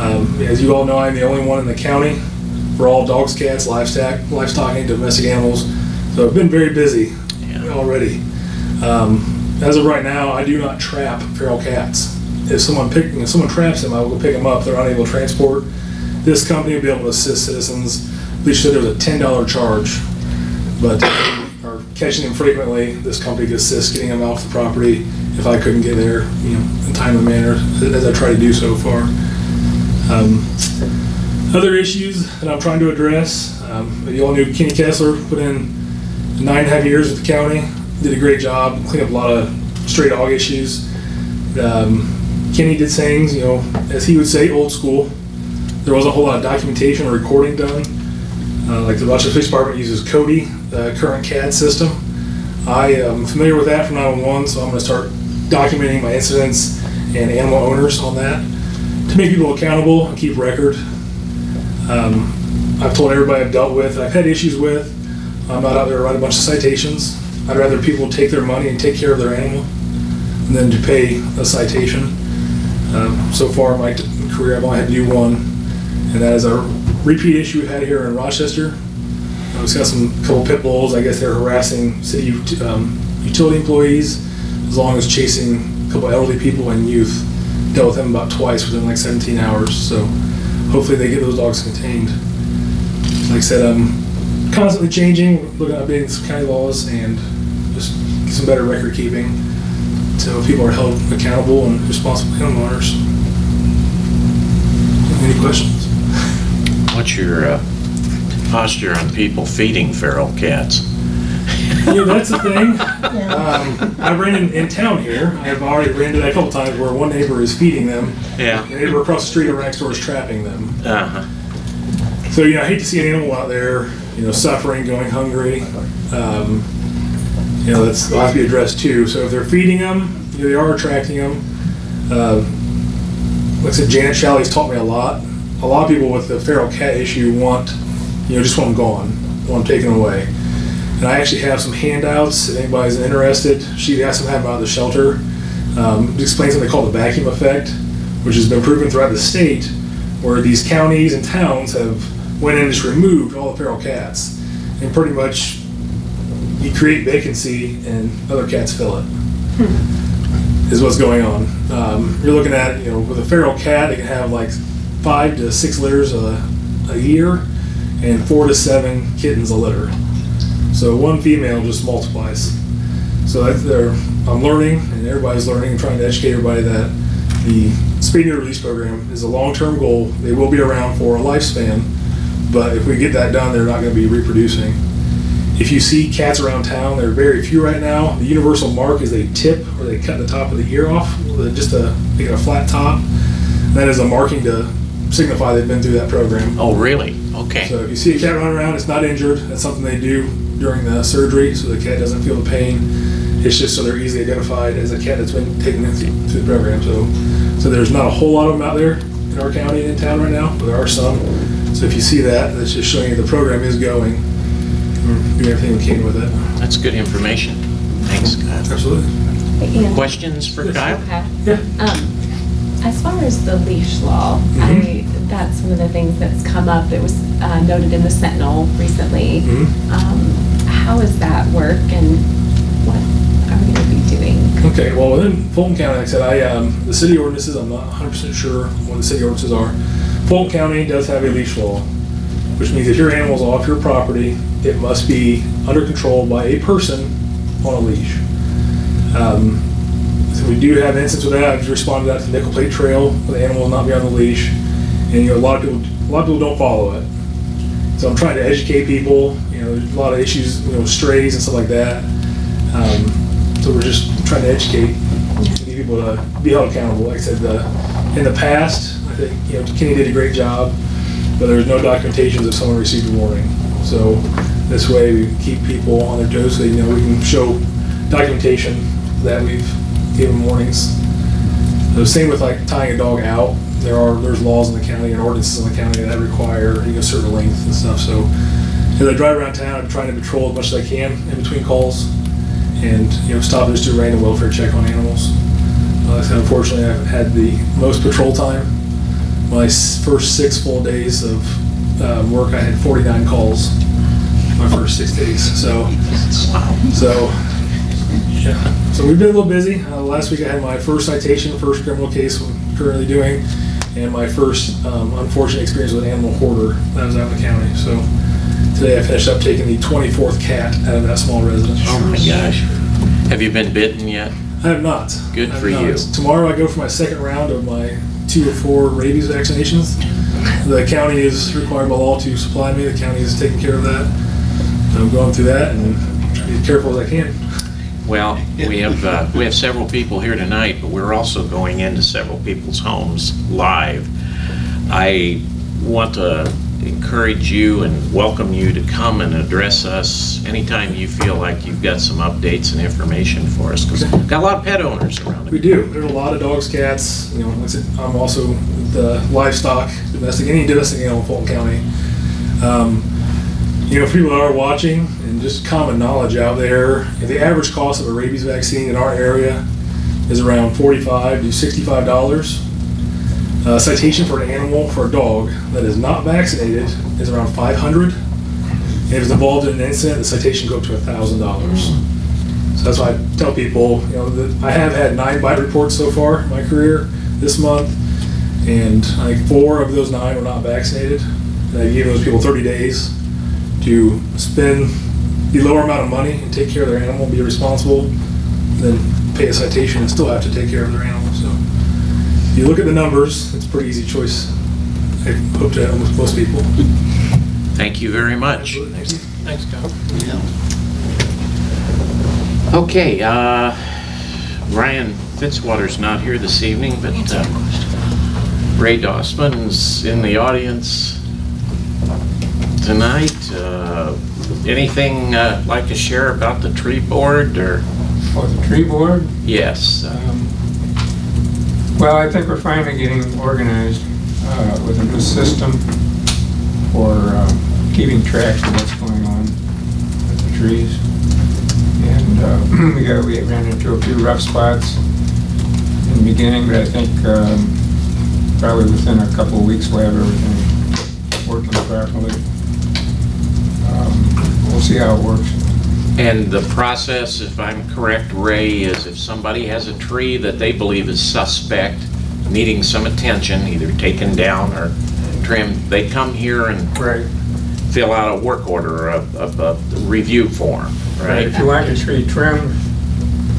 Um, as you all know, I'm the only one in the county for all dogs, cats, livestock, livestock and domestic animals. So I've been very busy already. Um, as of right now, I do not trap feral cats. If someone pick, if someone traps them, I will pick them up. They're unable to transport. This company will be able to assist citizens. At least said there was a ten dollar charge, but are catching them frequently. This company could assist getting them off the property if I couldn't get there, you know, in timely manner, as I try to do so far. Um, other issues that I'm trying to address, um, you all knew Kenny Kessler put in nine and a half years with the county, did a great job, cleaned up a lot of stray dog issues. Um, Kenny did things, you know, as he would say, old school. There wasn't a whole lot of documentation or recording done. Uh, like the Rochester Police Department uses Cody, the current CAD system. I am familiar with that from 911, so I'm going to start documenting my incidents and animal owners on that to make people accountable and keep record. Um, I've told everybody I've dealt with, I've had issues with. I'm not out there to write a bunch of citations. I'd rather people take their money and take care of their animal than to pay a citation. Um, so far in my career, I've only had to do one, and that is a repeat issue we've had here in Rochester. Uh, We've got some couple pit bulls. I guess they're harassing city um, utility employees, as long as chasing a couple elderly people and youth. Dealt with them about twice within like 17 hours. So hopefully they get those dogs contained. Like I said, I'm constantly changing, looking at updating some county laws and just some better record keeping. So people are held accountable and responsible animal owners. Any questions? What's your uh, posture on people feeding feral cats? Yeah, that's the thing. Um, I ran in, in town here. I've already ran into that a couple times where one neighbor is feeding them. Yeah. The neighbor across the street or next door is trapping them. Uh-huh. So, you know, I hate to see an animal out there, you know, suffering, going hungry. Um, you know, that's, that'll have to be addressed too. So if they're feeding them, you know, they are attracting them. Uh, like I said, Janet Shalley's taught me a lot. A lot of people with the feral cat issue want, you know, just want them gone, want them taken away. And I actually have some handouts, if anybody's interested. She asked them to have them out of the shelter. Um, explains something called the vacuum effect, which has been proven throughout the state, where these counties and towns have went in and just removed all the feral cats. And pretty much you create vacancy and other cats fill it. Is what's going on. Um, you're looking at, you know, with a feral cat, it can have like five to six litters a, a year and four to seven kittens a litter. So one female just multiplies. So. I'm learning, and everybody's learning, and trying to educate everybody that the spay neuter release program is a long-term goal. They will be around for a lifespan, but if we get that done, they're not going to be reproducing. If you see cats around town, there are very few right now. The universal mark is they tip or they cut the top of the ear off, just a make it a flat top. That is a marking to signify they've been through that program. Oh, really? Okay. So if you see a cat running around, it's not injured. That's something they do during the surgery, so the cat doesn't feel the pain. It's just so they're easily identified as a cat that's been taken through through the program. So, so there's not a whole lot of them out there in our county and in town right now, but there are some. So if you see that, that's just showing you the program is going. We're doing everything we can with it. That's good information. Thanks, Kyle. Absolutely. And- Questions for Kyle? Okay. Yeah. Um, As far as the leash law, I, that's one of the things that's come up. It was uh, noted in the Sentinel recently. Mhm. Um, How does that work and what are we going to be doing? Okay, well, within Fulton County, like I said, I, um, the city ordinances, I'm not hundred percent sure what the city ordinances are. Fulton County does have a leash law, which means if your animal's off your property, it must be under control by a person on a leash. Um, So we do have instances with that, I've responded to that to Nickel Plate Trail, where the animal will not be on the leash, and, you know, a lot of people, a lot of people don't follow it. So I'm trying to educate people, you know, there's a lot of issues, you know, strays and stuff like that. Um, So we're just trying to educate, people to be held accountable. Like I said, the, in the past, I think, you know, Kenny did a great job, but there's no documentations if someone received a warning. So this way we keep people on their toes, so, you know, we can show documentation that we've given warnings. The same with like tying a dog out. There are, there's laws in the county and ordinances in the county that require, you know, certain length and stuff. So as I drive around town, I'm trying to patrol as much as I can in between calls and, you know, stop and just do a random welfare check on animals. Uh, so unfortunately, I've had the most patrol time. My first six full days of uh, work, I had 49 calls my first six days. So, so, yeah. So we've been a little busy. Uh, last week I had my first citation, first criminal case I'm currently doing, and my first um, unfortunate experience with an animal hoarder that was out in the county. So today I finished up taking the 24th cat out of that small residence. Oh my gosh. Have you been bitten yet? I have not. Good have for not. you. Tomorrow I go for my second round of my two or four rabies vaccinations. The county is required by law to supply me. The county is taking care of that. I'm going through that and trying to be as careful as I can. Well, we have, uh, we have several people here tonight, but we're also going into several people's homes live. I want to encourage you and welcome you to come and address us anytime you feel like you've got some updates and information for us, because got a lot of pet owners around We do. There's a lot of dogs, cats. You know, like I said, I'm also the livestock domestic, any domestic animal in Fulton County. Um, you know, for people are watching, and just common knowledge out there, the average cost of a rabies vaccine in our area is around 45 to 65 dollars. Uh, citation for an animal for a dog that is not vaccinated is around 500. And if it's involved in an incident, the citation go up to thousand dollars. So that's why I tell people, you know, that I have had nine bite reports so far in my career this month, and I think four of those nine were not vaccinated. And I gave those people 30 days to spend the lower amount of money and take care of their animal, be responsible, then pay a citation and still have to take care of their animal. So if you look at the numbers, it's a pretty easy choice. I hope to almost most people. Thank you very much. Thank you. Thanks, Kyle. Okay, uh, Ryan Fitzwater's not here this evening, but uh, Ray Dossman's in the audience tonight. Uh, Anything uh, like to share about the tree board, or? For the tree board, Yes. uh, um, well, I think we're finally getting organized uh, with a new system for uh, keeping track of what's going on with the trees. And uh, we got, we ran into a few rough spots in the beginning, but I think um, probably within a couple of weeks we'll have everything working properly. We'll see how it works. And the process, if I'm correct, Ray, is if somebody has a tree that they believe is suspect, needing some attention, either taken down or trimmed, they come here and Right. fill out a work order, a, a, a review form, right? If you want your tree trimmed,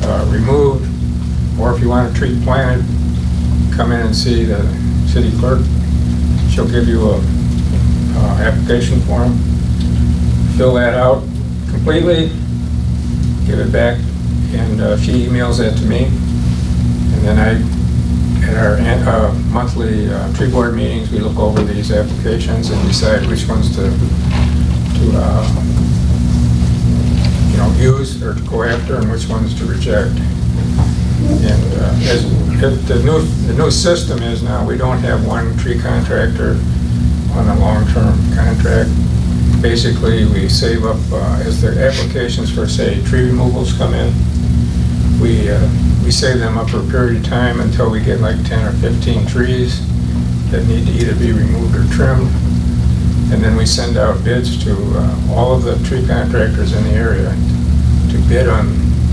uh, removed, or if you want a tree planted, come in and see the city clerk. She'll give you a, uh, application form. Fill that out completely, give it back, and uh, she emails that to me. And then I, at our uh, monthly uh, tree board meetings, we look over these applications and decide which ones to, to, uh, you know, use or to go after and which ones to reject. And uh, as, the new, the new system is now, we don't have one tree contractor on a long-term contract. Basically, we save up, uh, as their applications for, say, tree removals come in, we, uh, we save them up for a period of time until we get like 10 or 15 trees that need to either be removed or trimmed. And then we send out bids to uh, all of the tree contractors in the area to bid on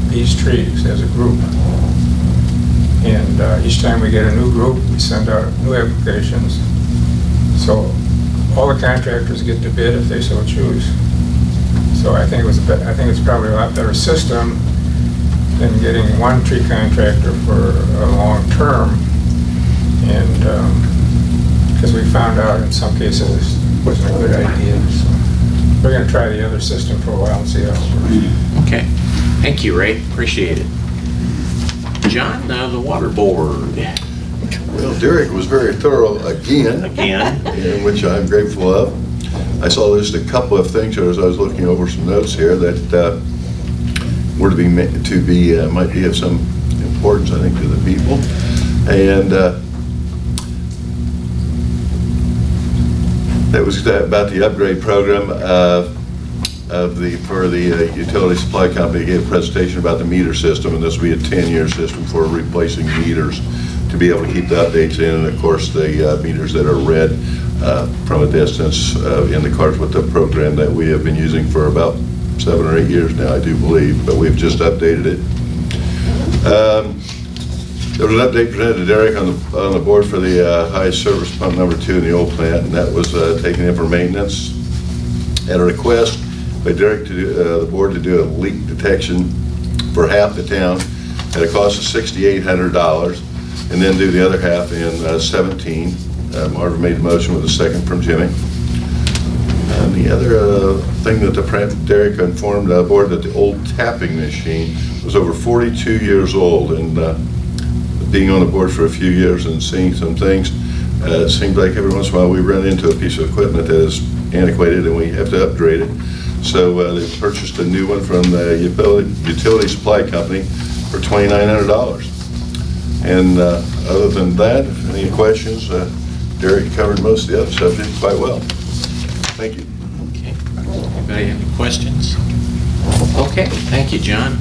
these trees as a group. And uh, each time we get a new group, we send out new applications. So all the contractors get to bid if they so choose. So I think it was, I think it's probably a lot better system than getting one tree contractor for a long term. And, because we found out in some cases it wasn't a good idea, so we're gonna try the other system for a while and see how it works. Okay, thank you, Ray, appreciate it. John, uh, the water board, Well, Derek was very thorough again. Again. and Which I'm grateful of. I saw just a couple of things as I was looking over some notes here that uh, were to be, to be, uh, might be of some importance, I think, to the people. And uh, that was about the upgrade program uh, of the, for the uh, utility supply company, gave a presentation about the meter system, and this will be a 10-year system for replacing meters to be able to keep the updates in, and of course, the uh, meters that are read uh, from a distance uh, in the cars with the program that we have been using for about seven or eight years now, I do believe, but we've just updated it. Um, There was an update presented to Derek on the, on the board for the uh, high service pump number two in the old plant, and that was uh, taken in for maintenance. At a request by Derek to, do- uh, the board to do a leak detection for half the town at a cost of $6,800, and then do the other half in uh, 17. Uh, Marvin made the motion with a second from Jimmy. And the other uh, thing that the, Derek informed the board that the old tapping machine was over 42 years old, and uh, being on the board for a few years and seeing some things, uh, it seems like every once in a while we run into a piece of equipment that is antiquated and we have to upgrade it. So uh, they purchased a new one from the utility supply company for $2,900. And uh, other than that, if any questions, uh, Derek covered most of the other subjects quite well. Thank you. okay. Anybody have any questions? Okay, thank you, John.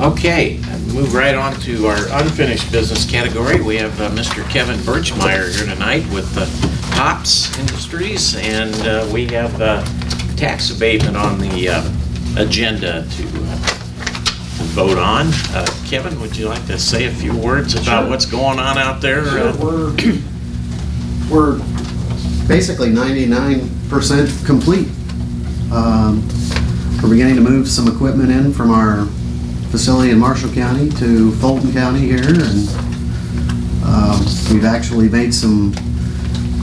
Okay, move right on to our unfinished business category. We have uh, Mr. Kevin Birchmeyer here tonight with uh, Tops Industries, and uh, we have uh, tax abatement on the uh, agenda to vote on. Uh, Kevin, would you like to say a few words about Sure. what's going on out there? Sure, Uh, we're, we're basically ninety-nine percent complete. Um, We're beginning to move some equipment in from our facility in Marshall County to Fulton County here, and um, we've actually made some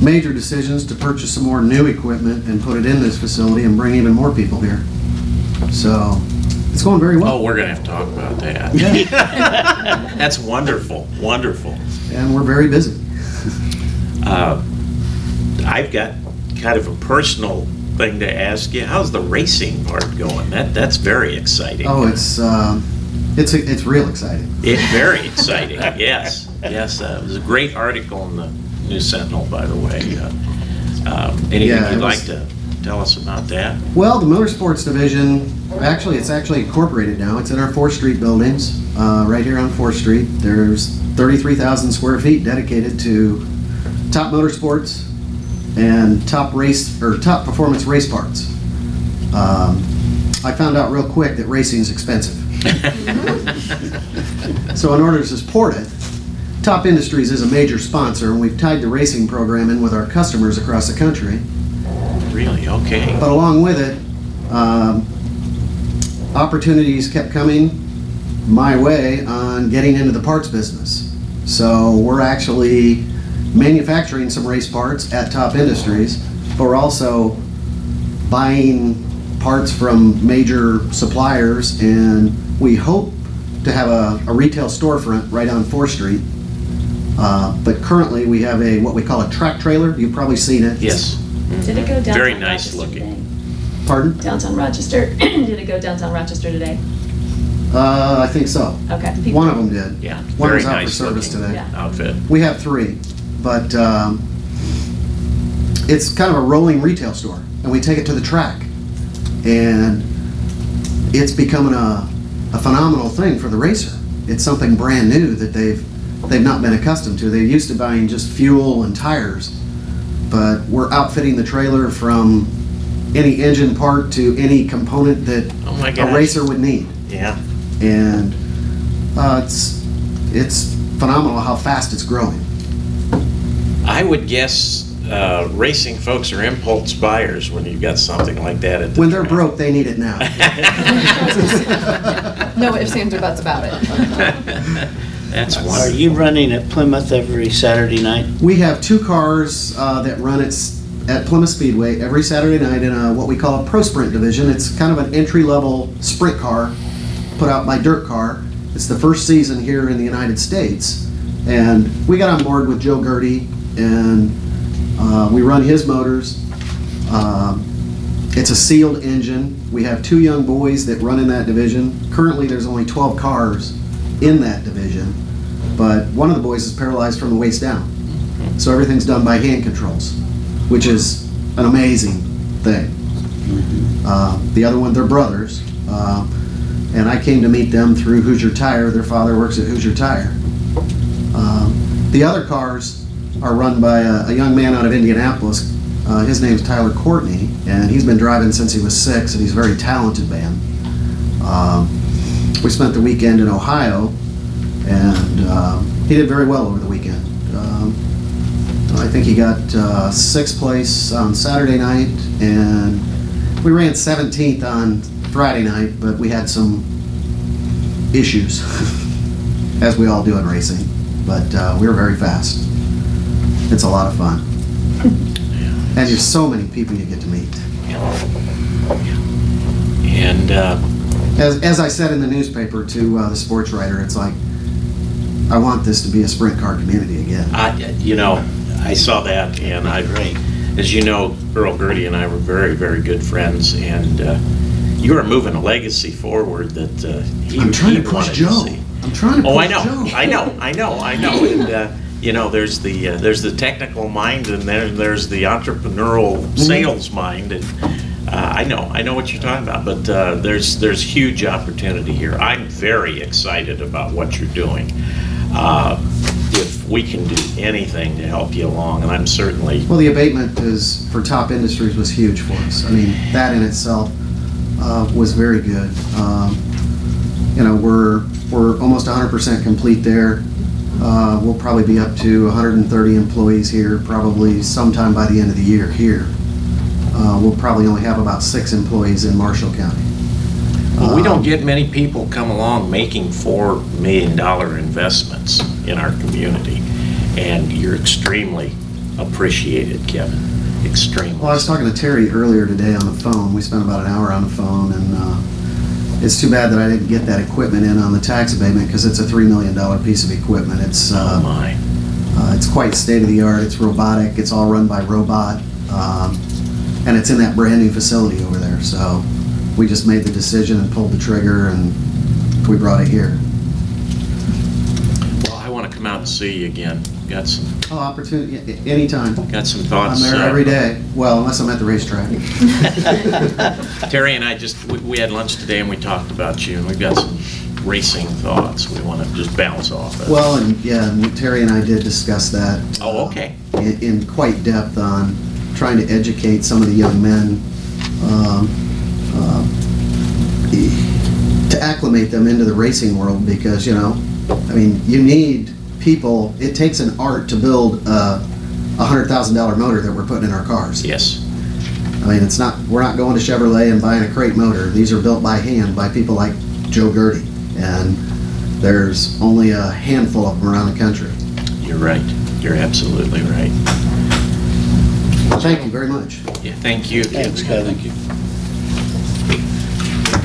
major decisions to purchase some more new equipment and put it in this facility and bring even more people here. So, it's going very well. Oh, we're gonna have to talk about that. Yeah. That's wonderful, wonderful. And we're very busy. Uh, I've got kind of a personal thing to ask you. How's the racing part going? That, that's very exciting. Oh, it's, um, it's, it's real exciting. It's very exciting, yes, yes. uh, It was a great article in the New Sentinel, by the way. Uh, um, Anything Yeah, you'd like to tell us about that? Well, the motorsports division, actually, it's actually incorporated now. It's in our Fourth Street buildings, uh, right here on Fourth Street. There's 33,000 square feet dedicated to top motorsports and top race, or top performance race parts. Um, I found out real quick that racing is expensive. So in order to support it, Top Industries is a major sponsor, and we've tied the racing program in with our customers across the country. Really, okay. But along with it, um, opportunities kept coming my way on getting into the parts business. So we're actually manufacturing some race parts at Top Industries, but we're also buying parts from major suppliers, and we hope to have a, a retail storefront right on Fourth Street. Uh, But currently, we have a, what we call a track trailer. You've probably seen it. Yes. Did it go downtown? Very nice Rochester looking. Pardon? Downtown Rochester, did it go downtown Rochester today? Uh, I think so. Okay. One of them did. Yeah, One very was out for nice service looking today. Yeah. outfit. We have three, but um, it's kind of a rolling retail store, and we take it to the track. And it's becoming a, a phenomenal thing for the racer. It's something brand new that they've, they've not been accustomed to. They're used to buying just fuel and tires, but we're outfitting the trailer from any engine part to any component that Oh my a racer would need. Yeah. And uh, it's, it's phenomenal how fast it's growing. I would guess uh, racing folks are impulse buyers when you've got something like that at the When they're broke, they need it now. No ifs, ands, or buts about it. That's Are wonderful. you running at Plymouth every Saturday night? We have two cars uh, that run at, s- at Plymouth Speedway every Saturday night in a, what we call a pro sprint division. It's kind of an entry-level sprint car put out by DIRTcar. It's the first season here in the United States. And we got on board with Joe Gaerte and uh, we run his motors. Um, It's a sealed engine. We have two young boys that run in that division. Currently, there's only 12 cars in that division, but one of the boys is paralyzed from the waist down. So everything's done by hand controls, which is an amazing thing. Uh, The other one, they're brothers, uh, and I came to meet them through Hoosier Tire. Their father works at Hoosier Tire. Um, The other cars are run by a, a young man out of Indianapolis. Uh, his name's Tyler Courtney, and he's been driving since he was six, and he's a very talented man. Um, we spent the weekend in Ohio, and um, he did very well over the weekend. Um, I think he got uh, sixth place on Saturday night, and we ran 17th on Friday night, but we had some issues, as we all do in racing. But uh, we were very fast. It's a lot of fun. And there's so many people you get to meet. And uh, As, as I said in the newspaper to uh, the sports writer, it's like, I want this to be a sprint car community again. I, you know, I saw that, and I, as you know, Earl Gaerte and I were very, very good friends, and uh, you are moving a legacy forward that uh, he I'm trying he to push wanted Joe. see. I'm trying to Oh, I know, Joe. I know, I know, I know, and uh, you know, there's the uh, there's the technical mind, and then there's the entrepreneurial Mm-hmm. sales mind, and uh, I know, I know what you're talking about, but uh, there's there's huge opportunity here. I'm very excited about what you're doing. Uh, if we can do anything to help you along, and I'm certainly Well, the abatement is, for top industries, was huge for us. I mean, that in itself uh, was very good. Um, You know, we're, we're almost 100% complete there. Uh, We'll probably be up to 130 employees here, probably sometime by the end of the year here. Uh, We'll probably only have about six employees in Marshall County. We don't get many people come along making four million dollar investments in our community, and you're extremely appreciated, Kevin, extremely. Well, I was talking to Terry earlier today on the phone. We spent about an hour on the phone, and uh, it's too bad that I didn't get that equipment in on the tax abatement because it's a $3 million piece of equipment. It's, uh, my. uh, it's quite state-of-the-art. It's robotic. It's all run by robot. um, And it's in that brand-new facility over there. So we just made the decision and pulled the trigger, and we brought it here. Well, I want to come out and see you again. Got some, Oh, opportunity, anytime. got some thoughts. I'm there uh, every day. Well, unless I'm at the racetrack. Terry and I just, we- we had lunch today and we talked about you, and we've got some racing thoughts we want to just bounce off of. Well, and yeah, and Terry and I did discuss that. Oh, okay. In, in quite depth on trying to educate some of the young men, um, uh, to acclimate them into the racing world because, you know, I mean, you need people, it takes an art to build a a hundred thousand dollar motor that we're putting in our cars. Yes. I mean, it's not, we're not going to Chevrolet and buying a crate motor. These are built by hand by people like Joe Gaerte. And there's only a handful of them around the country. You're right. You're absolutely right. Thank you very much. Yeah, thank you. Thanks, Kevin. Thank you.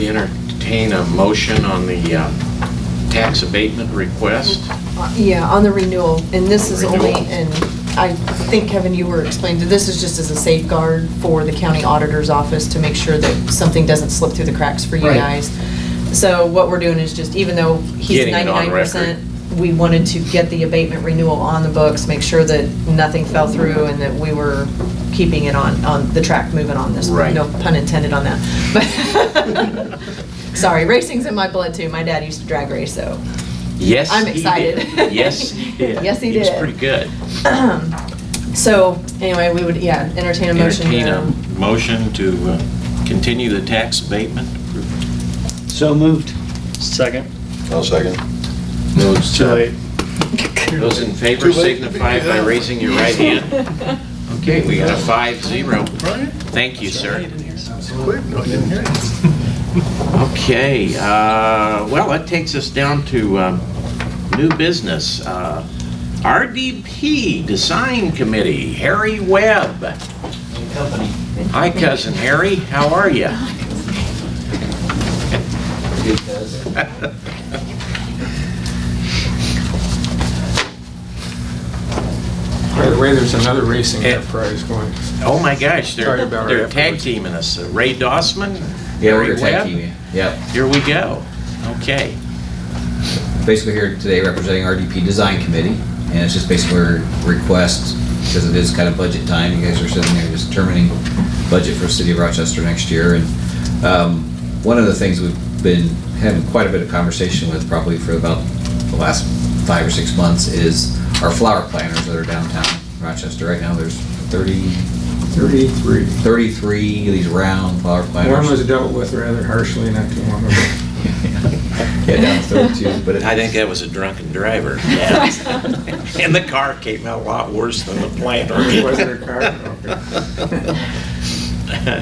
To entertain a motion on the uh, tax abatement request. Uh, Yeah, on the renewal, and this is only, Renewal. and I think, Kevin, you were explaining, that this is just as a safeguard for the county auditor's office to make sure that something doesn't slip through the cracks for you Right. guys. So what we're doing is just, even though he's Getting it on ninety-nine percent we wanted to get the abatement renewal on the books, make sure that nothing fell through and that we were keeping it on, on the track moving on this. Right. No pun intended on that. But, sorry, racing's in my blood too. My dad used to drag race, so. Yes, I'm he excited. did. Yes, he did. Yes, he He was did. pretty good. So, anyway, we would, yeah, entertain a motion. Entertain to- a motion to uh, continue the tax abatement. So moved. Second. I'll second. Those, Too late. Those in favor Too late. signify by raising your right hand. Okay, we got a five zero. Thank you, sir. Quick, no, I didn't hear it. Okay, uh, well, that takes us down to um, new business. Uh, RDP Design Committee, Harry Webb. Hi, cousin Harry, how are you? way, there's another racing enterprise going. Oh my gosh, they're, Sorry about it they're tag afterwards. teaming us. Uh, Ray Dossman? Yeah, we're Harry gonna tag Webb? team you. Yep. Here we go. Okay. Basically here today representing RDP Design Committee, and it's just basically a request, because it is kind of budget time, you guys are sitting there just determining budget for the city of Rochester next year, and, um, one of the things we've been having quite a bit of conversation with probably for about the last five or six months is our flower planters that are downtown Rochester. Right now, there's thirty, Thirty-three. thirty-three of these round flower planters. One was dealt with rather harshly not too long ago. Yeah, down to thirty-two, but it. I think that was a drunken driver. Yeah. And the car came out a lot worse than the planter. Was it a car?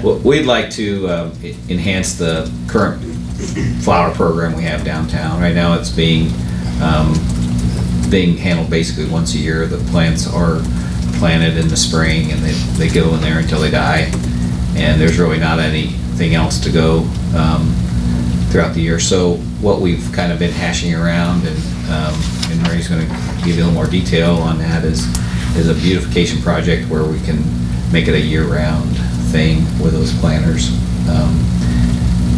Well, We'd like to uh, enhance the current flower program we have downtown. Right now, it's being, um, being handled basically once a year. The plants are planted in the spring and they, they go in there until they die. And there's really not anything else to go um, throughout the year. So what we've kind of been hashing around and, um, and Mary's gonna give you a little more detail on that is, is a beautification project where we can make it a year-round thing with those planters. Um,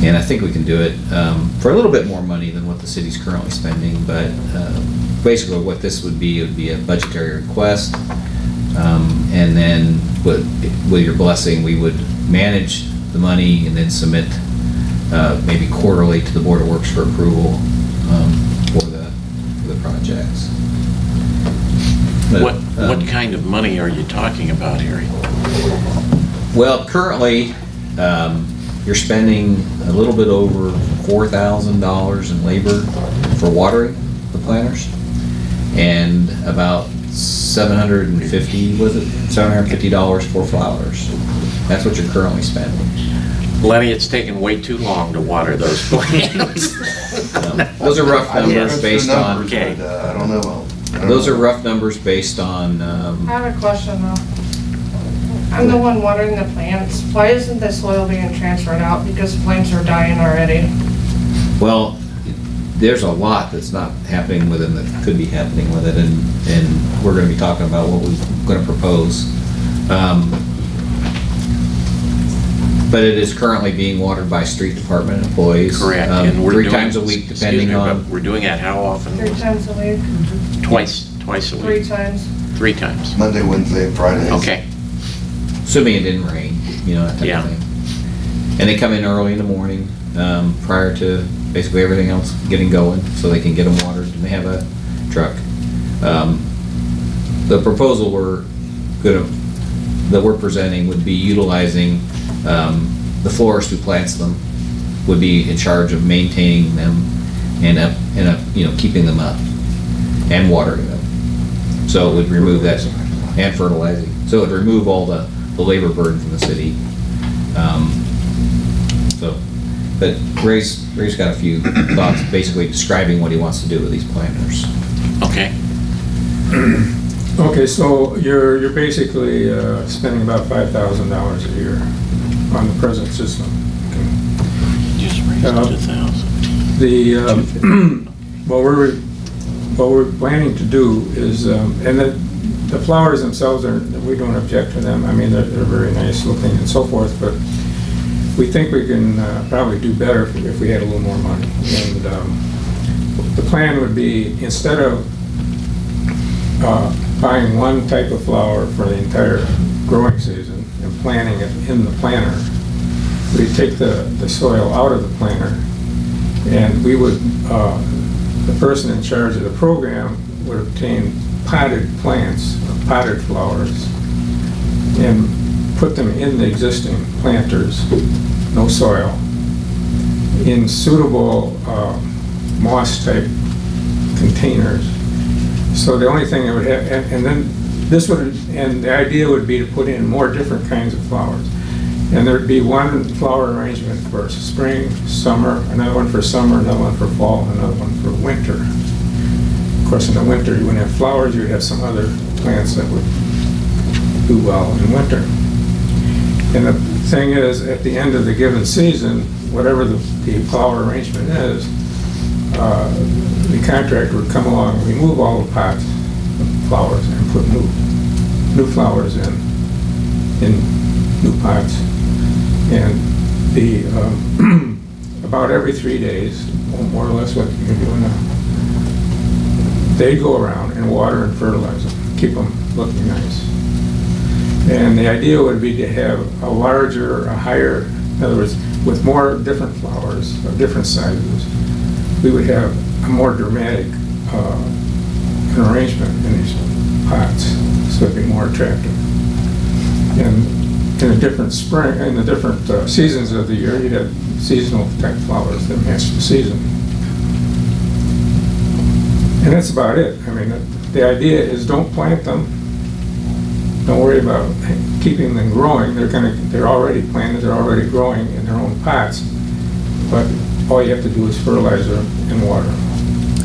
And I think we can do it um, for a little bit more money than what the city's currently spending, but uh, basically what this would be, would be a budgetary request. Um, And then with, with your blessing, we would manage the money and then submit uh, maybe quarterly to the Board of Works for approval um, for the, for the projects. But, What, um, what kind of money are you talking about, Harry? Well, currently, um, you're spending a little bit over four thousand dollars in labor for watering the planters, and about seven hundred and fifty, was it, seven hundred and fifty dollars for flowers. That's what you're currently spending. Lenny, it's taken way too long to water those plants. Those are rough I didn't numbers go based on, Okay. but, uh, I don't know. I don't those are rough numbers based on, um, I have a question though. I'm the one watering the plants. Why isn't the soil being transferred out? Because the plants are dying already. Well, there's a lot that's not happening with it that could be happening with it, and, and we're gonna be talking about what we're gonna propose. Um, But it is currently being watered by street department employees. Correct. um, and we're Three doing- times a week, depending me, but on, We're doing that how often? Three times a week, Twice, twice a week. three times. Three times. Monday, Wednesday, and Fridays. Okay, assuming it didn't rain, you know, that type Yeah. of thing. And they come in early in the morning, um, prior to basically everything else getting going, so they can get them watered, and they have a truck. Um, The proposal we're gonna, that we're presenting would be utilizing, um, the florist who plants them would be in charge of maintaining them and, uh, and, uh, you know, keeping them up and watering them. So it would remove that, and fertilizing, so it would remove all the, the labor burden from the city. Um, So, but Ray's, Ray's got a few thoughts, basically describing what he wants to do with these planters. okay. Okay, so you're, you're basically uh, spending about five thousand dollars a year on the present system. Just raised it to thousand. The, um, what we're, what we're planning to do is, um, and the, the flowers themselves are, we don't object to them, I mean, they're, they're very nice looking and so forth, but we think we can uh, probably do better if if we had a little more money. And um, the plan would be, instead of uh, buying one type of flower for the entire growing season and planting it in the planter, we take the, the soil out of the planter, and we would, uh, the person in charge of the program would obtain potted plants, potted flowers, and put them in the existing planters, no soil, in suitable uh, moss-type containers. So the only thing that would have, and and then this would, and the idea would be to put in more different kinds of flowers. And there'd be one flower arrangement for spring, summer, another one for summer, another one for fall, another one for winter. Of course, in the winter, you wouldn't have flowers, you'd have some other plants that would do well in winter. And the thing is, at the end of the given season, whatever the, the flower arrangement is, uh, the contractor would come along, and remove all the pots of flowers and put new, new flowers in, in new pots. And the, um, about every three days, more or less what you're doing now, they go around and water and fertilize them, keep them looking nice. And the idea would be to have a larger, a higher, in other words, with more different flowers of different sizes, we would have a more dramatic uh, arrangement in these pots, so it'd be more attractive. And in the different spring, in the different uh, seasons of the year, you'd have seasonal type flowers that match the season. And that's about it. I mean, the- the idea is don't plant them. Don't worry about keeping them growing. They're gonna, they're already planted, they're already growing in their own pots. But all you have to do is fertilize them and water.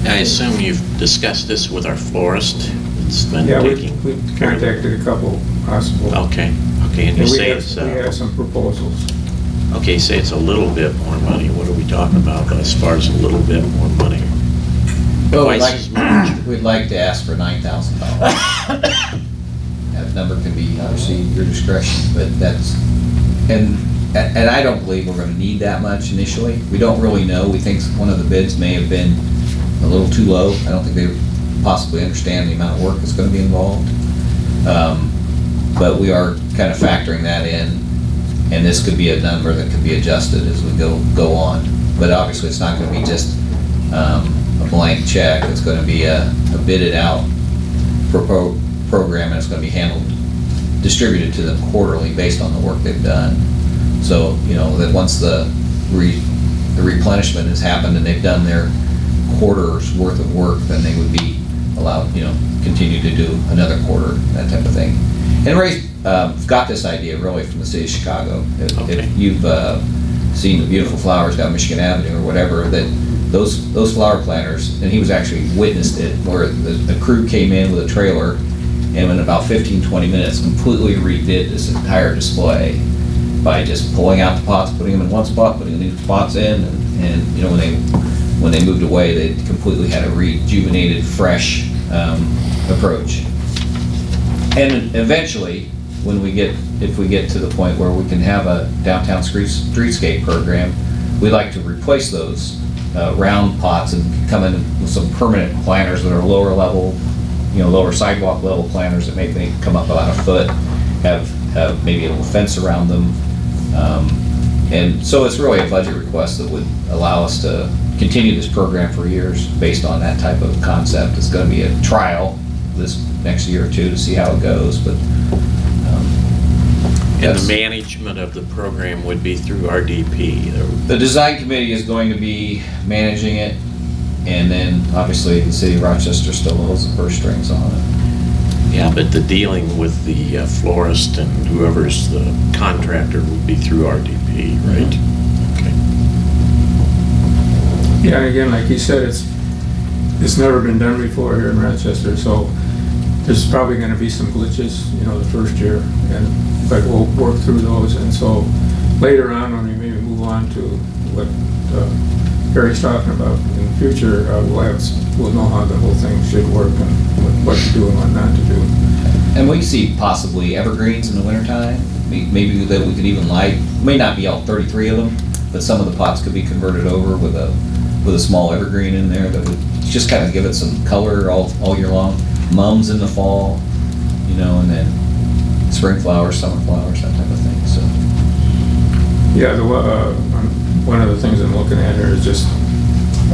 I assume you've discussed this with our florist. It's been Yeah, we taking we care contacted a couple possible. Okay, okay, and you And we say have- it's, We uh, have some proposals. okay, say it's a little bit more money. What are we talking about as far as a little bit more money? Well, we'd like, we'd like to ask for nine thousand dollars. Number can be obviously your discretion, but that's, and, and I don't believe we're gonna need that much initially. We don't really know. We think one of the bids may have been a little too low. I don't think they possibly understand the amount of work that's gonna be involved. Um, But we are kind of factoring that in, and this could be a number that could be adjusted as we go, go on. But obviously, it's not gonna be just, um, a blank check. It's gonna be a, a bidded out pro- program, and it's gonna be handled, distributed to them quarterly based on the work they've done. So, you know, that once the re, the replenishment has happened and they've done their quarter's worth of work, then they would be allowed, you know, continue to do another quarter, that type of thing. And Ray's, um, got this idea really from the city of Chicago. If- Okay. If you've, uh, seen the beautiful flowers down Michigan Avenue or whatever, that those, those flower planters, and he was actually witnessed it, where the, the crew came in with a trailer and in about 15, 20 minutes, completely redid this entire display by just pulling out the pots, putting them in one spot, putting the new pots in, and, and, you know, when they, when they moved away, they completely had a rejuvenated, fresh, um, approach. And eventually, when we get, if we get to the point where we can have a downtown street- streetscape program, we'd like to replace those uh, round pots and come in with some permanent planters that are lower level, you know, lower sidewalk level planters that maybe come up about a foot, have, have maybe a little fence around them. Um, And so it's really a budget request that would allow us to continue this program for years based on that type of concept. It's gonna be a trial this next year or two to see how it goes, but um, And the management of the program would be through RDP. The design committee is going to be managing it, and then obviously the city of Rochester still holds the purse strings on it. Yeah, but the dealing with the uh, florist and whoever's the contractor would be through RDP, right? Okay. Yeah, again, like he said, it's, it's never been done before here in Rochester, so there's probably gonna be some glitches, you know, the first year, and, but we'll work through those, and so later on, when we maybe move on to what uh, Harry's talking about in the future, uh, we'll have, we'll know how the whole thing should work and what- what to do and what not to do. And we see possibly evergreens in the wintertime, maybe that we could even light, may not be all 33 of them, but some of the pots could be converted over with a, with a small evergreen in there that would just kind of give it some color all, all year long. Mums in the fall, you know, and then spring flowers, summer flowers, that type of thing, so. Yeah, the, uh, um, one of the things I'm looking at here is just,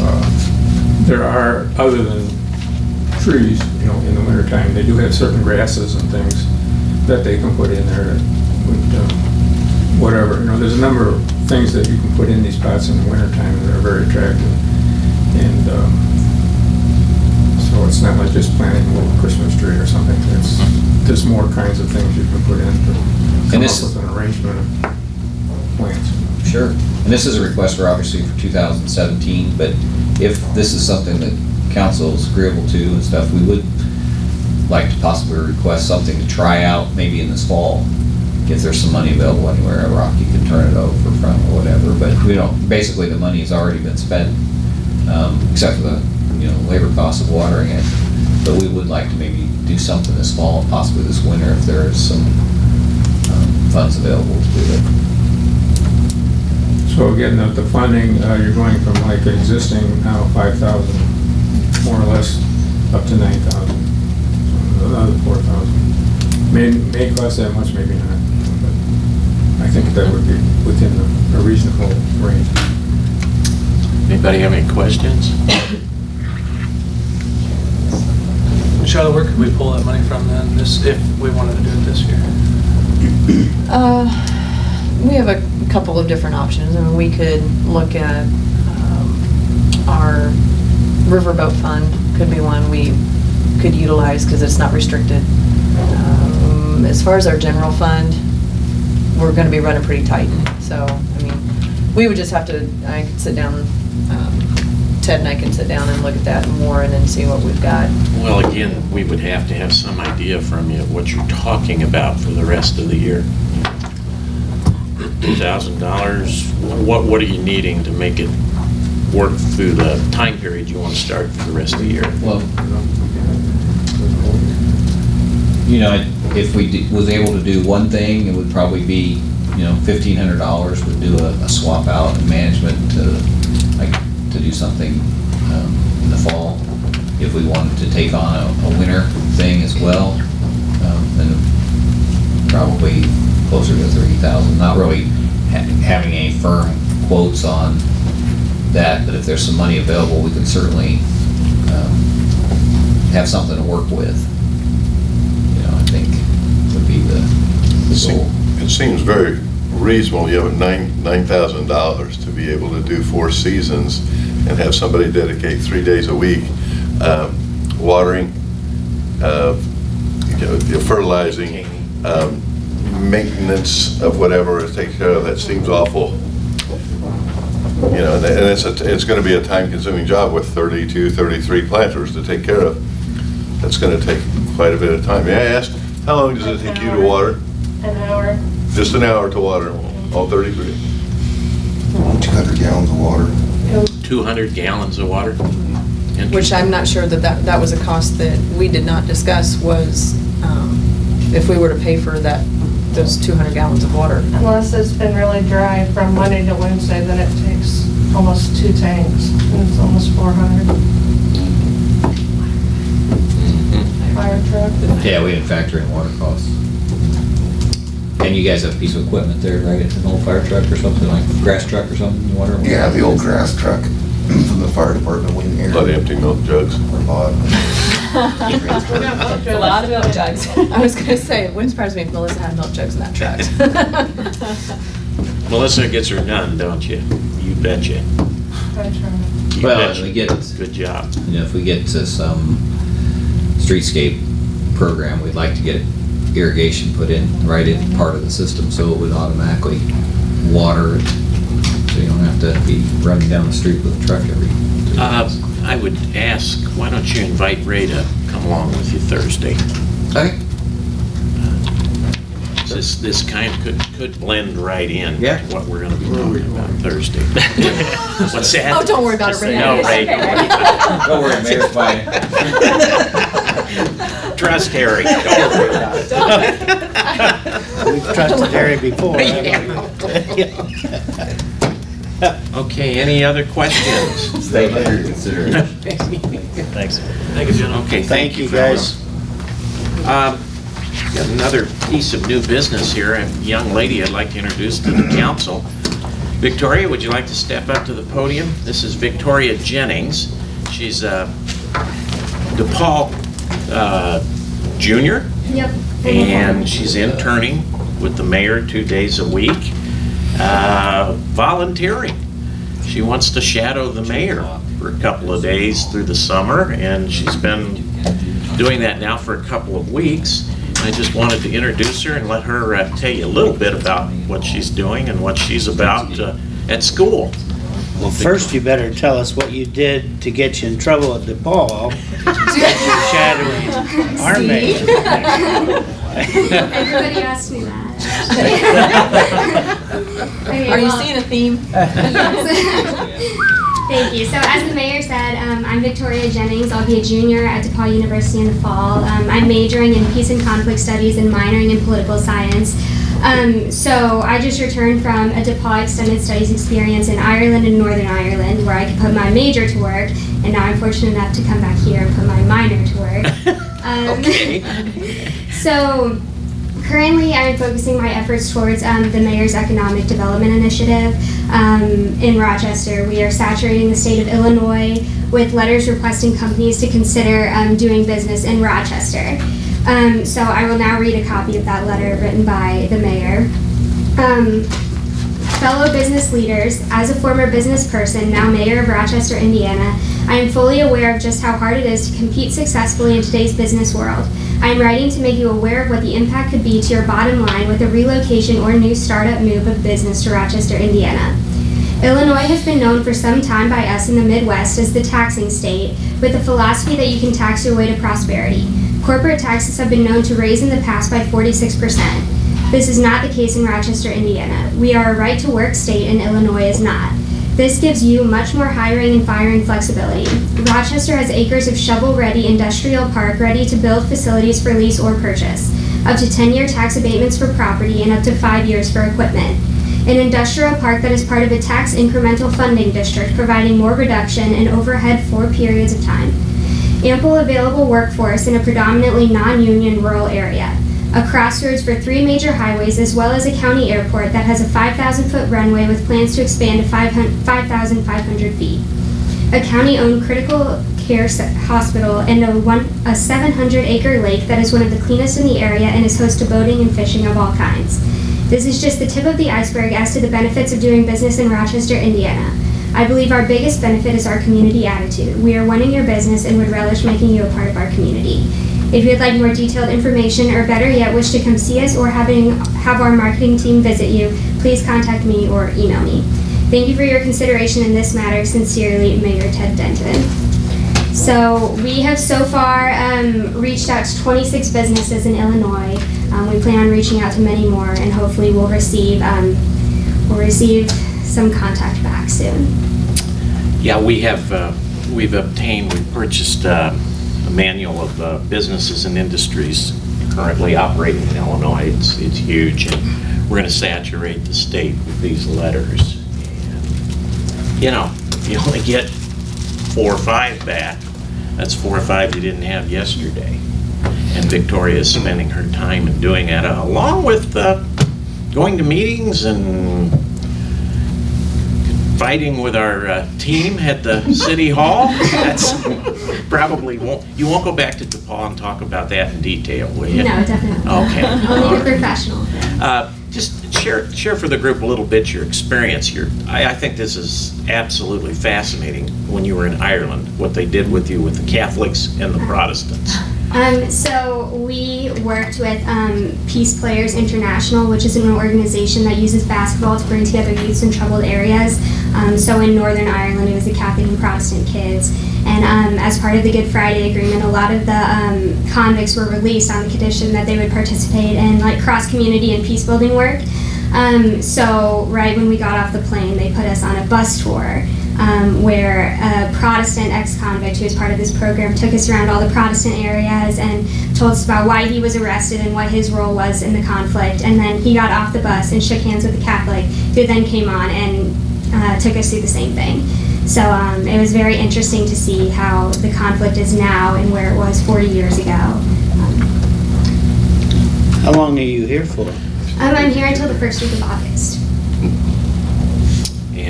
uh, there are, other than trees, you know, in the wintertime, they do have certain grasses and things that they can put in there that would, uh, whatever, you know, there's a number of things that you can put in these pots in the wintertime that are very attractive. And, um, so it's not like just planting a little Christmas tree or something, it's, there's more kinds of things you can put in to come up this- with an arrangement of plants. Sure. And this is a request for obviously for 2017, but if this is something that council is agreeable to and stuff, we would like to possibly request something to try out maybe in this fall. If there's some money available anywhere, Rocky can turn it over from or whatever, but we don't, basically the money has already been spent, um, except for the, you know, labor cost of watering it. But we would like to maybe do something this fall and possibly this winter if there is some, um, funds available to do it. So again, the, the funding, uh, you're going from like existing now five thousand, more or less, up to nine thousand. So Another four thousand. May, may cost that much, maybe not, but I think that would be within a a reasonable range. Anybody have any questions? Charlotte, where could we pull that money from then, this, if we wanted to do it this year? Uh, We have a couple of different options. I mean, we could look at um, our riverboat fund, could be one we could utilize because it's not restricted. Um, As far as our general fund, we're going to be running pretty tight. So, I mean, we would just have to, I could sit down, um, Ted and I can sit down and look at that more and then see what we've got. Well, again, we would have to have some idea from you what you're talking about for the rest of the year. $2,000, what, what are you needing to make it work through the time period you want to start for the rest of the year? Well, you know, if we d- was able to do one thing, it would probably be, you know, fifteen hundred dollars would do a, a swap out in management to, like, to do something, um, in the fall. If we wanted to take on a, a winter thing as well, um, then probably closer to thirty thousand, not really ha- having any firm quotes on that, but if there's some money available, we can certainly, um, have something to work with. You know, I think would be the, the goal. It seems very reasonable, you have nine, nine thousand dollars to be able to do four seasons and have somebody dedicate three days a week, um, watering, uh, you know, fertilizing, um, maintenance of whatever it takes care of, that seems awful. You know, and and it's, a- it's gonna be a time-consuming job with 32, 33 planters to take care of. That's gonna take quite a bit of time. May I ask, how long does it take you to water? An hour. Just an hour to water all 33? 200 gallons of water. 200 gallons of water? Which I'm not sure that that, that was a cost that we did not discuss was, um, if we were to pay for that, those 200 gallons of water. Unless it's been really dry from Monday to Wednesday, then it takes almost two tanks, and it's almost four hundred. Mm-hmm. Fire truck. Yeah, we didn't factor in water costs. And you guys have a piece of equipment there, right? It's an old fire truck or something, like grass truck or something, water? Yeah, the old grass truck from the fire department went here. Lot of empty milk jugs. A lot of milk jugs. I was gonna say, it wouldn't surprise me if Melissa had milk jugs in that truck. Melissa gets her done, don't you? You betcha. You Well, betcha. and we get, Good job. you know, if we get to some streetscape program, we'd like to get irrigation put in, right in part of the system, so it would automatically water running down the street with a truck every Uh. I would ask, why don't you invite Ray to come along with you Thursday? Okay. This, this kind could, could blend right in Yeah. to what we're gonna be talking about Thursday. What's that? Oh, don't worry about it, Ray. No, Ray. Don't worry, Mayor's fine. Trust Harry. Don't worry about it. We've trusted Harry before. haven't we? Okay, any other questions? Thank you for your consideration. Thanks. Thank you, gentlemen. Okay, thank you, guys. Um, Got another piece of new business here, a young lady I'd like to introduce to the council. Victoria, would you like to step up to the podium? This is Victoria Jennings. She's a DePaul uh, junior, Yep. and she's interning with the mayor two days a week, uh, volunteering. She wants to shadow the mayor for a couple of days through the summer, and she's been doing that now for a couple of weeks. I just wanted to introduce her and let her uh, tell you a little bit about what she's doing and what she's about uh, at school. Well, first you better tell us what you did to get you in trouble at DePaul. Shadowing our mayor. Everybody asked me that. Okay, Are you well- seeing a theme? Thank you. So as the mayor said, um, I'm Victoria Jennings. I'll be a junior at DePaul University in the fall. Um, I'm majoring in peace and conflict studies and minoring in political science. Um, so I just returned from a DePaul extended studies experience in Ireland and Northern Ireland where I could put my major to work. And now I'm fortunate enough to come back here and put my minor to work. Um, so currently I'm focusing my efforts towards um, the mayor's economic development initiative um, in Rochester. We are saturating the state of Illinois with letters requesting companies to consider um, doing business in Rochester. Um, so I will now read a copy of that letter written by the mayor. Fellow business leaders, as a former business person, now mayor of Rochester, Indiana, I am fully aware of just how hard it is to compete successfully in today's business world. I am writing to make you aware of what the impact could be to your bottom line with a relocation or new startup move of business to Rochester, Indiana. Illinois has been known for some time by us in the Midwest as the taxing state, with the philosophy that you can tax your way to prosperity. Corporate taxes have been known to raise in the past by 46%. This is not the case in Rochester, Indiana. We are a right to work state and Illinois is not. This gives you much more hiring and firing flexibility. Rochester has acres of shovel ready industrial park ready to build facilities for lease or purchase, up to 10 year tax abatements for property and up to 5 years for equipment. An industrial park that is part of a tax incremental funding district providing more reduction in overhead for periods of time. Ample available workforce in a predominantly non union rural area a crossroads for three major highways, as well as a county airport that has a 5,000 foot runway with plans to expand to 5,500 feet. A county owned critical care hospital and a, one, a 700 acre lake that is one of the cleanest in the area and is host to boating and fishing of all kinds. This is just the tip of the iceberg as to the benefits of doing business in Rochester, Indiana. I believe our biggest benefit is our community attitude. We are wanting your business and would relish making you a part of our community. If you'd like more detailed information, or better yet, wish to come see us or having, have our marketing team visit you, please contact me or email me. Thank you for your consideration in this matter. Sincerely, Mayor Ted Denton. So we have so far um, reached out to 26 businesses in Illinois. Um, we plan on reaching out to many more, and hopefully we'll receive um, we'll receive some contact back soon. Yeah, we have, uh, we've obtained, we've purchased uh, manual of uh, businesses and industries currently operating in Illinois. It's, it's huge, and we're going to saturate the state with these letters. And, You know, if you only get four or five back, that's four or five you didn't have yesterday. And Victoria is spending her time in doing that, along with uh, going to meetings and fighting with our uh, team at the city hall. That's probably won't, you won't go back to DePaul and talk about that in detail, will you? No, definitely. Okay. Only a professional. Uh, Just share, share for the group a little bit your experience here. I, I think this is absolutely fascinating when you were in Ireland, what they did with you with the Catholics and the Protestants. Um, so we worked with um, Peace Players International, which is an organization that uses basketball to bring together youths in troubled areas. Um, so in Northern Ireland, it was the Catholic and Protestant kids. And um, as part of the Good Friday Agreement, a lot of the um, convicts were released on the condition that they would participate in like cross community and peace building work. Um, so right when we got off the plane, they put us on a bus tour um, where a Protestant ex-convict who was part of this program took us around all the Protestant areas and told us about why he was arrested and what his role was in the conflict. And then he got off the bus and shook hands with the Catholic, who then came on and uh, took us through the same thing. So um, it was very interesting to see how the conflict is now and where it was 40 years ago. How long are you here for? Um, I'm here until the first week of August.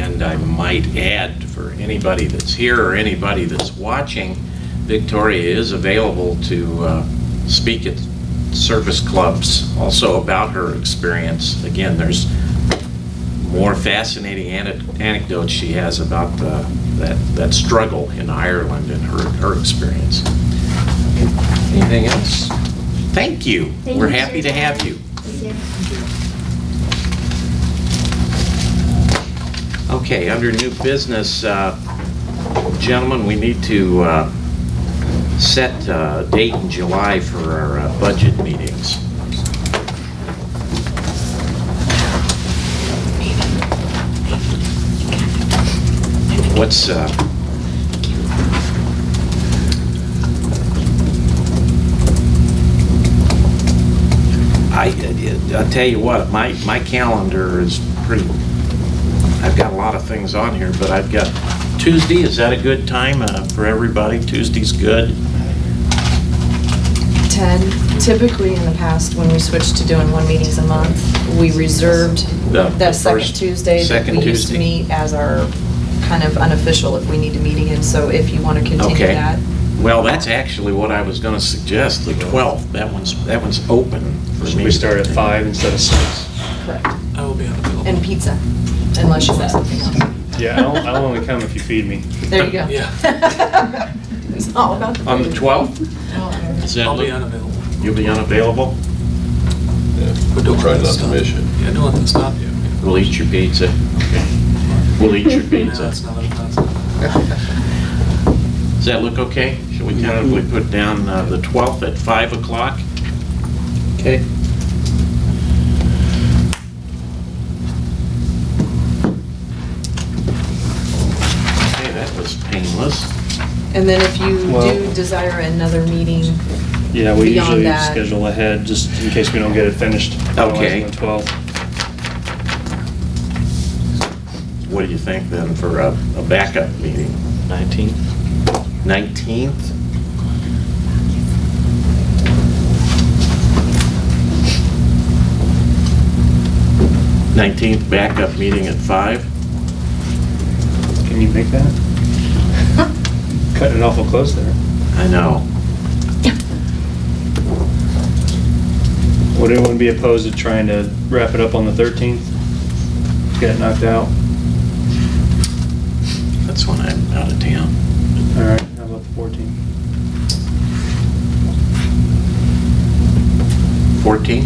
And I might add, for anybody that's here or anybody that's watching, Victoria is available to uh, speak at service clubs also about her experience. Again, there's more fascinating anecdotes she has about uh, that, that struggle in Ireland and her, her experience. Anything else? Thank you. Thank We're you, happy to have you. Okay, under new business, uh, gentlemen, we need to uh, set a date in July for our uh, budget meetings. What's, uh, I, I'll tell you what, my, my calendar is pretty, I've got a lot of things on here, but I've got Tuesday, is that a good time uh, for everybody? Tuesday's good? 10, typically in the past, when we switched to doing one meetings a month, we reserved The- the that second first- Tuesday that second we used to Tuesday. meet as our kind of unofficial if we need to meet again. So if you want to continue Okay. that. Well, that's actually what I was gonna suggest, the 12th. That one's, that one's open for Should me. we start at 5 instead of 6? Correct. I will be unavailable. And pizza, unless you want something else. Yeah, I'll, I'll only come if you feed me. There you go. Yeah. It's all about the On the food. 12th? Is that I'll be look- unavailable. You'll be unavailable? But don't Try let not that to stop- miss you. Yeah, don't let that stop you. We'll eat your pizza. Okay. We'll eat your No, pizza. that's not, that's not. Does that look okay? Should we tentatively put down uh, the 12th at 5 o'clock? Okay. Okay, And then if you Well- do desire another meeting, Yeah, we Beyond usually that- schedule ahead, just in case we don't get it finished. Okay. On the 12th. What do you think then for a a backup meeting? 19th? 19th? Nineteenth backup meeting at five? Can you make that? Cutting it awful close there. I know. Would anyone be opposed to trying to wrap it up on the 13th? Get it knocked out? That's when I'm out of town. All right, how about the 14th? 14?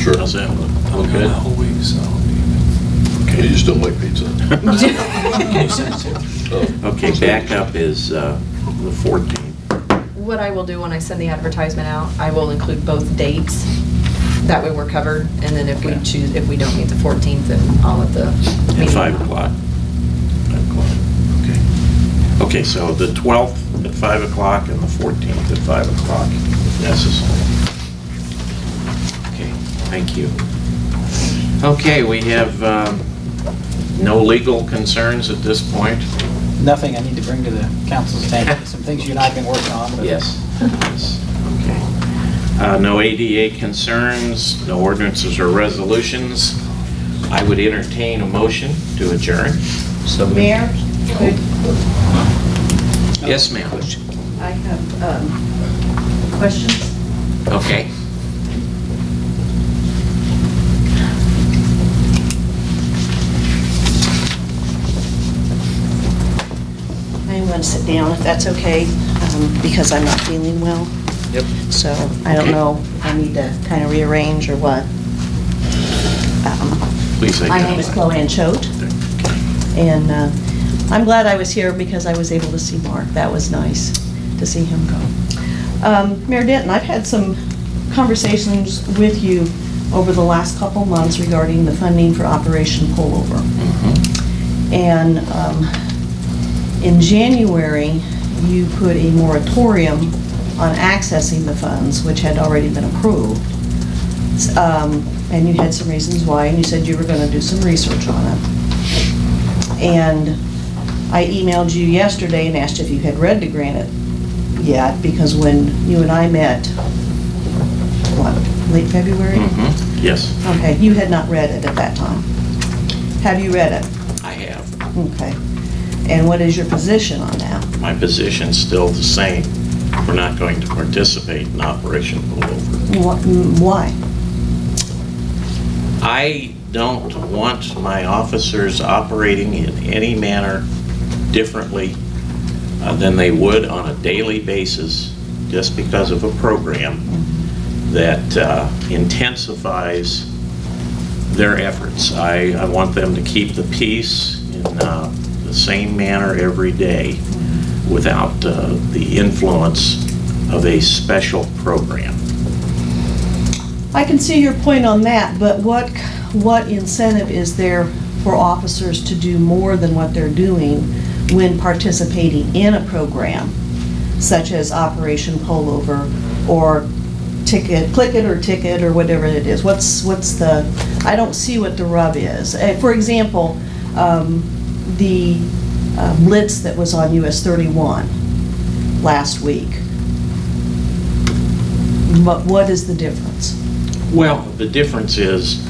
Sure. How's that look? I'll Look be good? that whole week, so I'll be. Okay, you still like pizza? Can you send it to me? Oh. Okay, backup is uh, the 14th. what I will do when I send the advertisement out, I will include both dates. That way we're covered, and then if we Okay. choose, if we don't meet the 14th, then I'll let the At 5 o'clock. 5 o'clock, okay. Okay, so the 12th at 5 o'clock and the 14th at 5 o'clock if necessary. Okay, thank you. Okay, we have um, no legal concerns at this point? Nothing I need to bring to the council's attention, some things you and I have been working on. but- Yes. Yes, okay. Uh, No ADA concerns, no ordinances or resolutions. I would entertain a motion to adjourn. So Mayor, Yes, ma'am. I have, um, questions? Okay. Going to sit down if that's okay, um, because I'm not feeling well. Yep. So I don't know I need to kind of rearrange or what. Um, Please My name is. Chloe Ann Choate, and uh, I'm glad I was here because I was able to see Mark. That was nice to see him go. Um, Mayor Denton, I've had some conversations with you over the last couple months regarding the funding for Operation Pullover. And um, in January, you put a moratorium on accessing the funds, which had already been approved. Um, And you had some reasons why, and you said you were going to do some research on it. And I emailed you yesterday and asked if you had read the granite yet, because when you and I met, what, late February? Mhm, Yes, Okay, you had not read it at that time. Have you read it? I have. Okay. And what is your position on that? My position's still the same. We're not going to participate in Operation Pullover. Wha- mm, Why? I don't want my officers operating in any manner differently uh, than they would on a daily basis just because of a program that uh, intensifies their efforts. I, I want them to keep the peace in uh, same manner every day without uh, the influence of a special program. I can see your point on that, but what, what incentive is there for officers to do more than what they're doing when participating in a program such as Operation Pullover or ticket, click it or ticket or whatever it is? What's, what's the, I don't see what the rub is. Uh, For example, um, the uh, blitz that was on US 31 last week. But what is the difference? Well, the difference is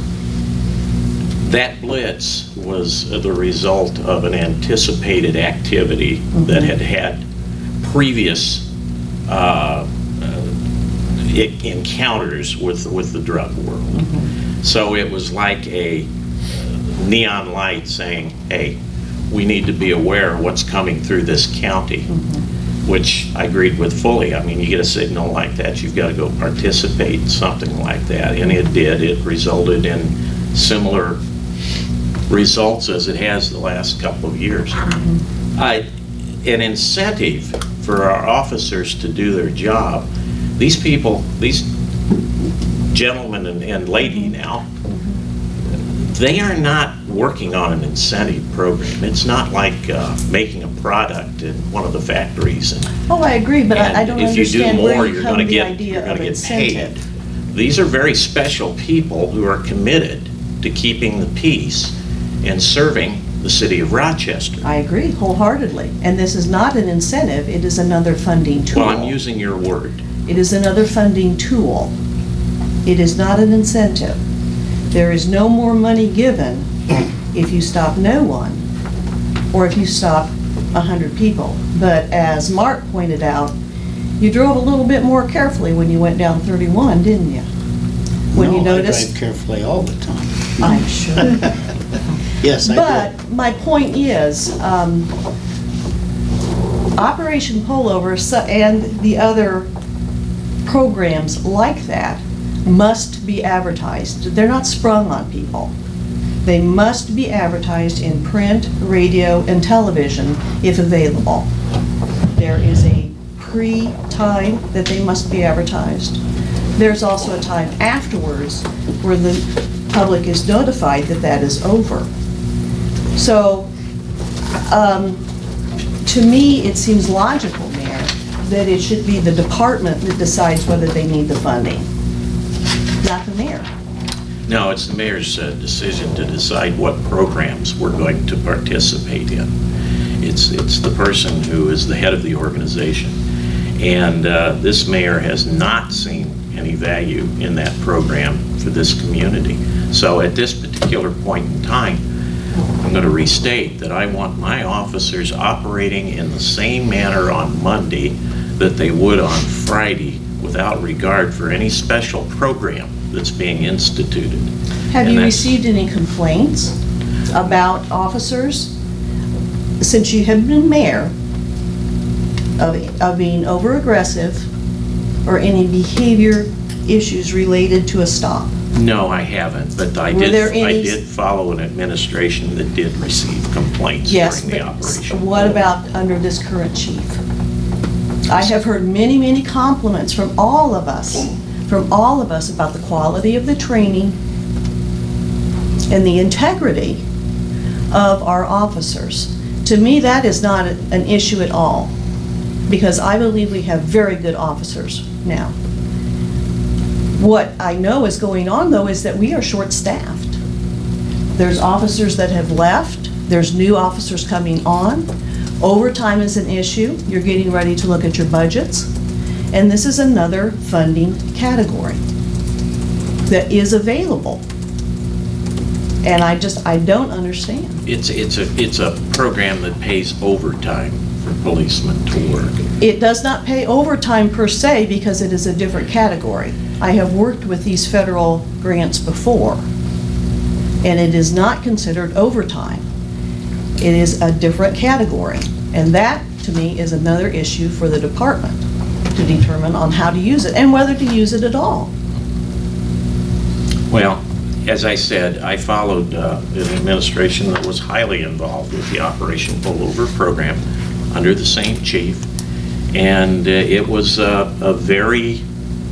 that blitz was the result of an anticipated activity that had had previous uh, uh, encounters with, with the drug world. So it was like a neon light saying, hey, we need to be aware of what's coming through this county, mm-hmm. which I agreed with fully. I mean, you get a signal like that, you've got to go participate in something like that. And it did. It resulted in similar results as it has the last couple of years. Mm-hmm. I, an incentive for our officers to do their job, these people, these gentlemen and, and lady mm-hmm. now, they are not working on an incentive program. It's not like uh, making a product in one of the factories. and- Oh, I agree, but I I don't if you do understand more, where you you're come the get- idea you're of get paid. These are very special people who are committed to keeping the peace and serving the city of Rochester. I agree wholeheartedly. And this is not an incentive, it is another funding tool. Well, I'm using your word. It is another funding tool. It is not an incentive. There is no more money given if you stop no one, or if you stop 100 people. But as Mark pointed out, you drove a little bit more carefully when you went down 31, didn't you? When you No, I noticed. drive carefully all the time. I'm sure. Yes, I do. But my point is, um, Operation Pullover and the other programs like that must be advertised. They're not sprung on people. They must be advertised in print, radio, and television if available. There is a pre-time that they must be advertised. There's also a time afterwards where the public is notified that that is over. So, um, to me, it seems logical, Mayor, that it should be the department that decides whether they need the funding, not the mayor. No, it's the mayor's uh, decision to decide what programs we're going to participate in. It's, it's the person who is the head of the organization. And uh, this mayor has not seen any value in that program for this community. So at this particular point in time, I'm going to restate that I want my officers operating in the same manner on Monday that they would on Friday without regard for any special program that's being instituted. Have And you received any complaints about officers since you have been mayor of, of being over-aggressive or any behavior issues related to a stop? No, I haven't, but I Were did, there I did follow an administration that did receive complaints Yes, during the operation. what about under this current chief? I have heard many, many compliments from all of us, from all of us about the quality of the training and the integrity of our officers. To me, that is not an issue at all, because I believe we have very good officers now. What I know is going on, though, is that we are short-staffed. There's officers that have left, There's new officers coming on. Overtime is an issue. You're getting ready to look at your budgets. And this is another funding category that is available. And I just, I don't understand. It's, it's a, it's a program that pays overtime for policemen to work. It does not pay overtime per se because it is a different category. I have worked with these federal grants before, and it is not considered overtime. It is a different category, and that, to me, is another issue for the department to determine on how to use it and whether to use it at all. Well, as I said, I followed uh, an administration that was highly involved with the Operation Pullover program under the same chief, and uh, it was uh, a very,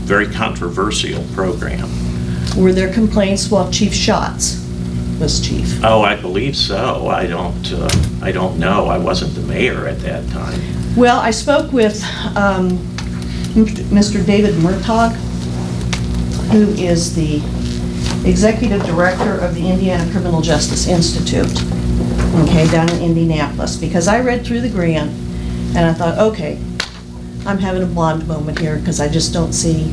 very controversial program. Were there complaints while Chief Schatz was chief? Oh, I believe so. I don't, uh, I don't know. I wasn't the mayor at that time. Well, I spoke with um, Mr. David Murtaugh, who is the executive director of the Indiana Criminal Justice Institute, okay, down in Indianapolis, because I read through the grant and I thought, okay, I'm having a blonde moment here because I just don't see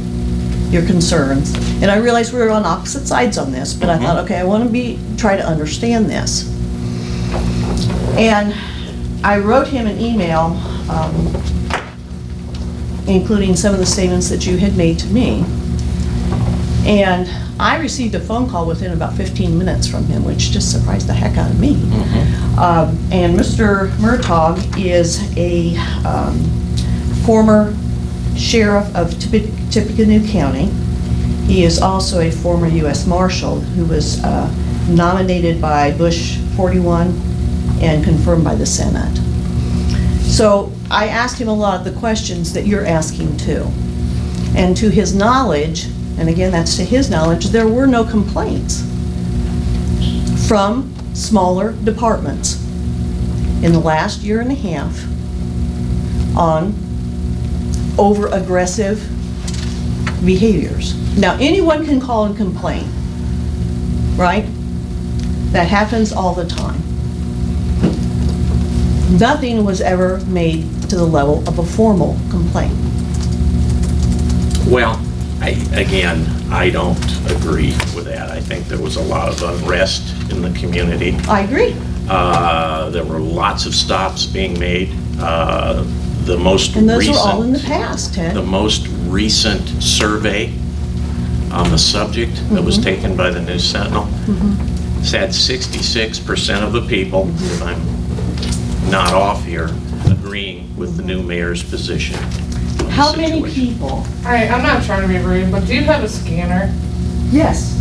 your concerns. And I realized we were on opposite sides on this, but I thought, okay, I want to be, try to understand this. And I wrote him an email, um, including some of the statements that you had made to me. And I received a phone call within about 15 minutes from him, which just surprised the heck out of me. Um, And Mr. Murtaugh is a um, former sheriff of Tippec- Tippecanoe County. He is also a former U.S. Marshal who was uh, nominated by Bush 41 and confirmed by the Senate. So I asked him a lot of the questions that you're asking too. And to his knowledge, and again, that's to his knowledge, there were no complaints from smaller departments in the last year and a half on over-aggressive behaviors. Now, anyone can call and complain, right? That happens all the time. Nothing was ever made to the level of a formal complaint. Well, I, again, I don't agree with that. I think there was a lot of unrest in the community. I agree. Uh, There were lots of stops being made. Uh, The most And those were all in the past, Ted. the most recent survey on the subject that was Mhm. taken by the News Sentinel Mhm. said 66% of the people, if I'm not off here, agreeing with the new mayor's position. on the How many situation. people? All right, I'm not trying to be rude, but do you have a scanner? Yes.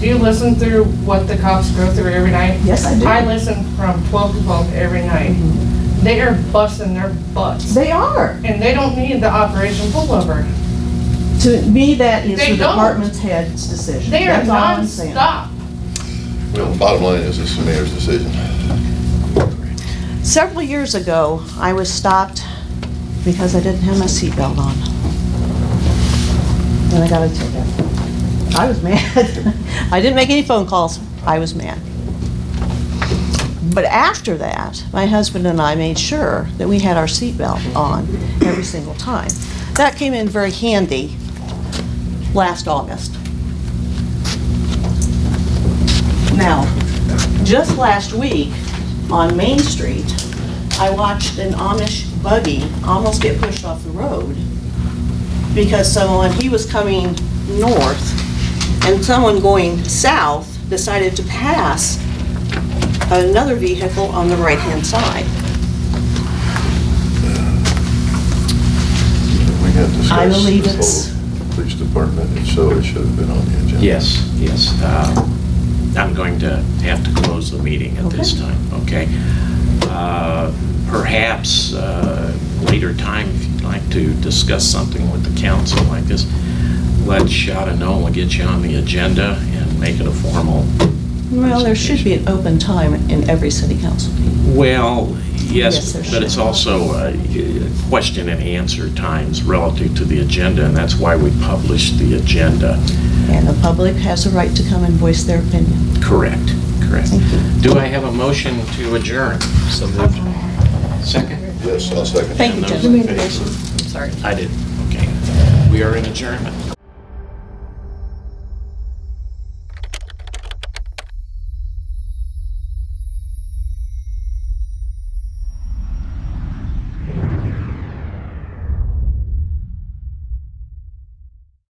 Do you listen through what the cops go through every night? Yes, I do. I listen from 12 to 12 every night. Mm-hmm. They are busting their butts. They are. And they don't need the operation pullover. To me, that is They the don't. department's head's decision. They are That's all I'm saying. nonstop. Well, the bottom line is it's the mayor's decision. Several years ago, I was stopped because I didn't have my seatbelt on. And I got a ticket. I was mad. I didn't make any phone calls. I was mad. But after that, my husband and I made sure that we had our seatbelt on every single time. That came in very handy last August. Now, just last week on Main Street, I watched an Amish buggy almost get pushed off the road because someone, he was coming north and someone going south decided to pass another vehicle on the right-hand side. We have discussed I believe this whole police department, and so it should have been on the agenda. Yes, yes. Uh, I'm going to have to close the meeting at this time, okay? Uh, Perhaps uh, later time, if you'd like to discuss something with the council like this, let Shada know, and we'll get you on the agenda and make it a formal. Well, there should be an open time in every city council meeting. Well, Yes, yes, there but it's also uh, question and answer times relative to the agenda, and that's why we publish the agenda. And the public has a right to come and voice their opinion. Correct, Correct. Do I have a motion to adjourn? So moved. Second? Yes, I'll second. Thank you, And those Jen. in favor? I'm sorry. I did. Okay. We are in adjournment.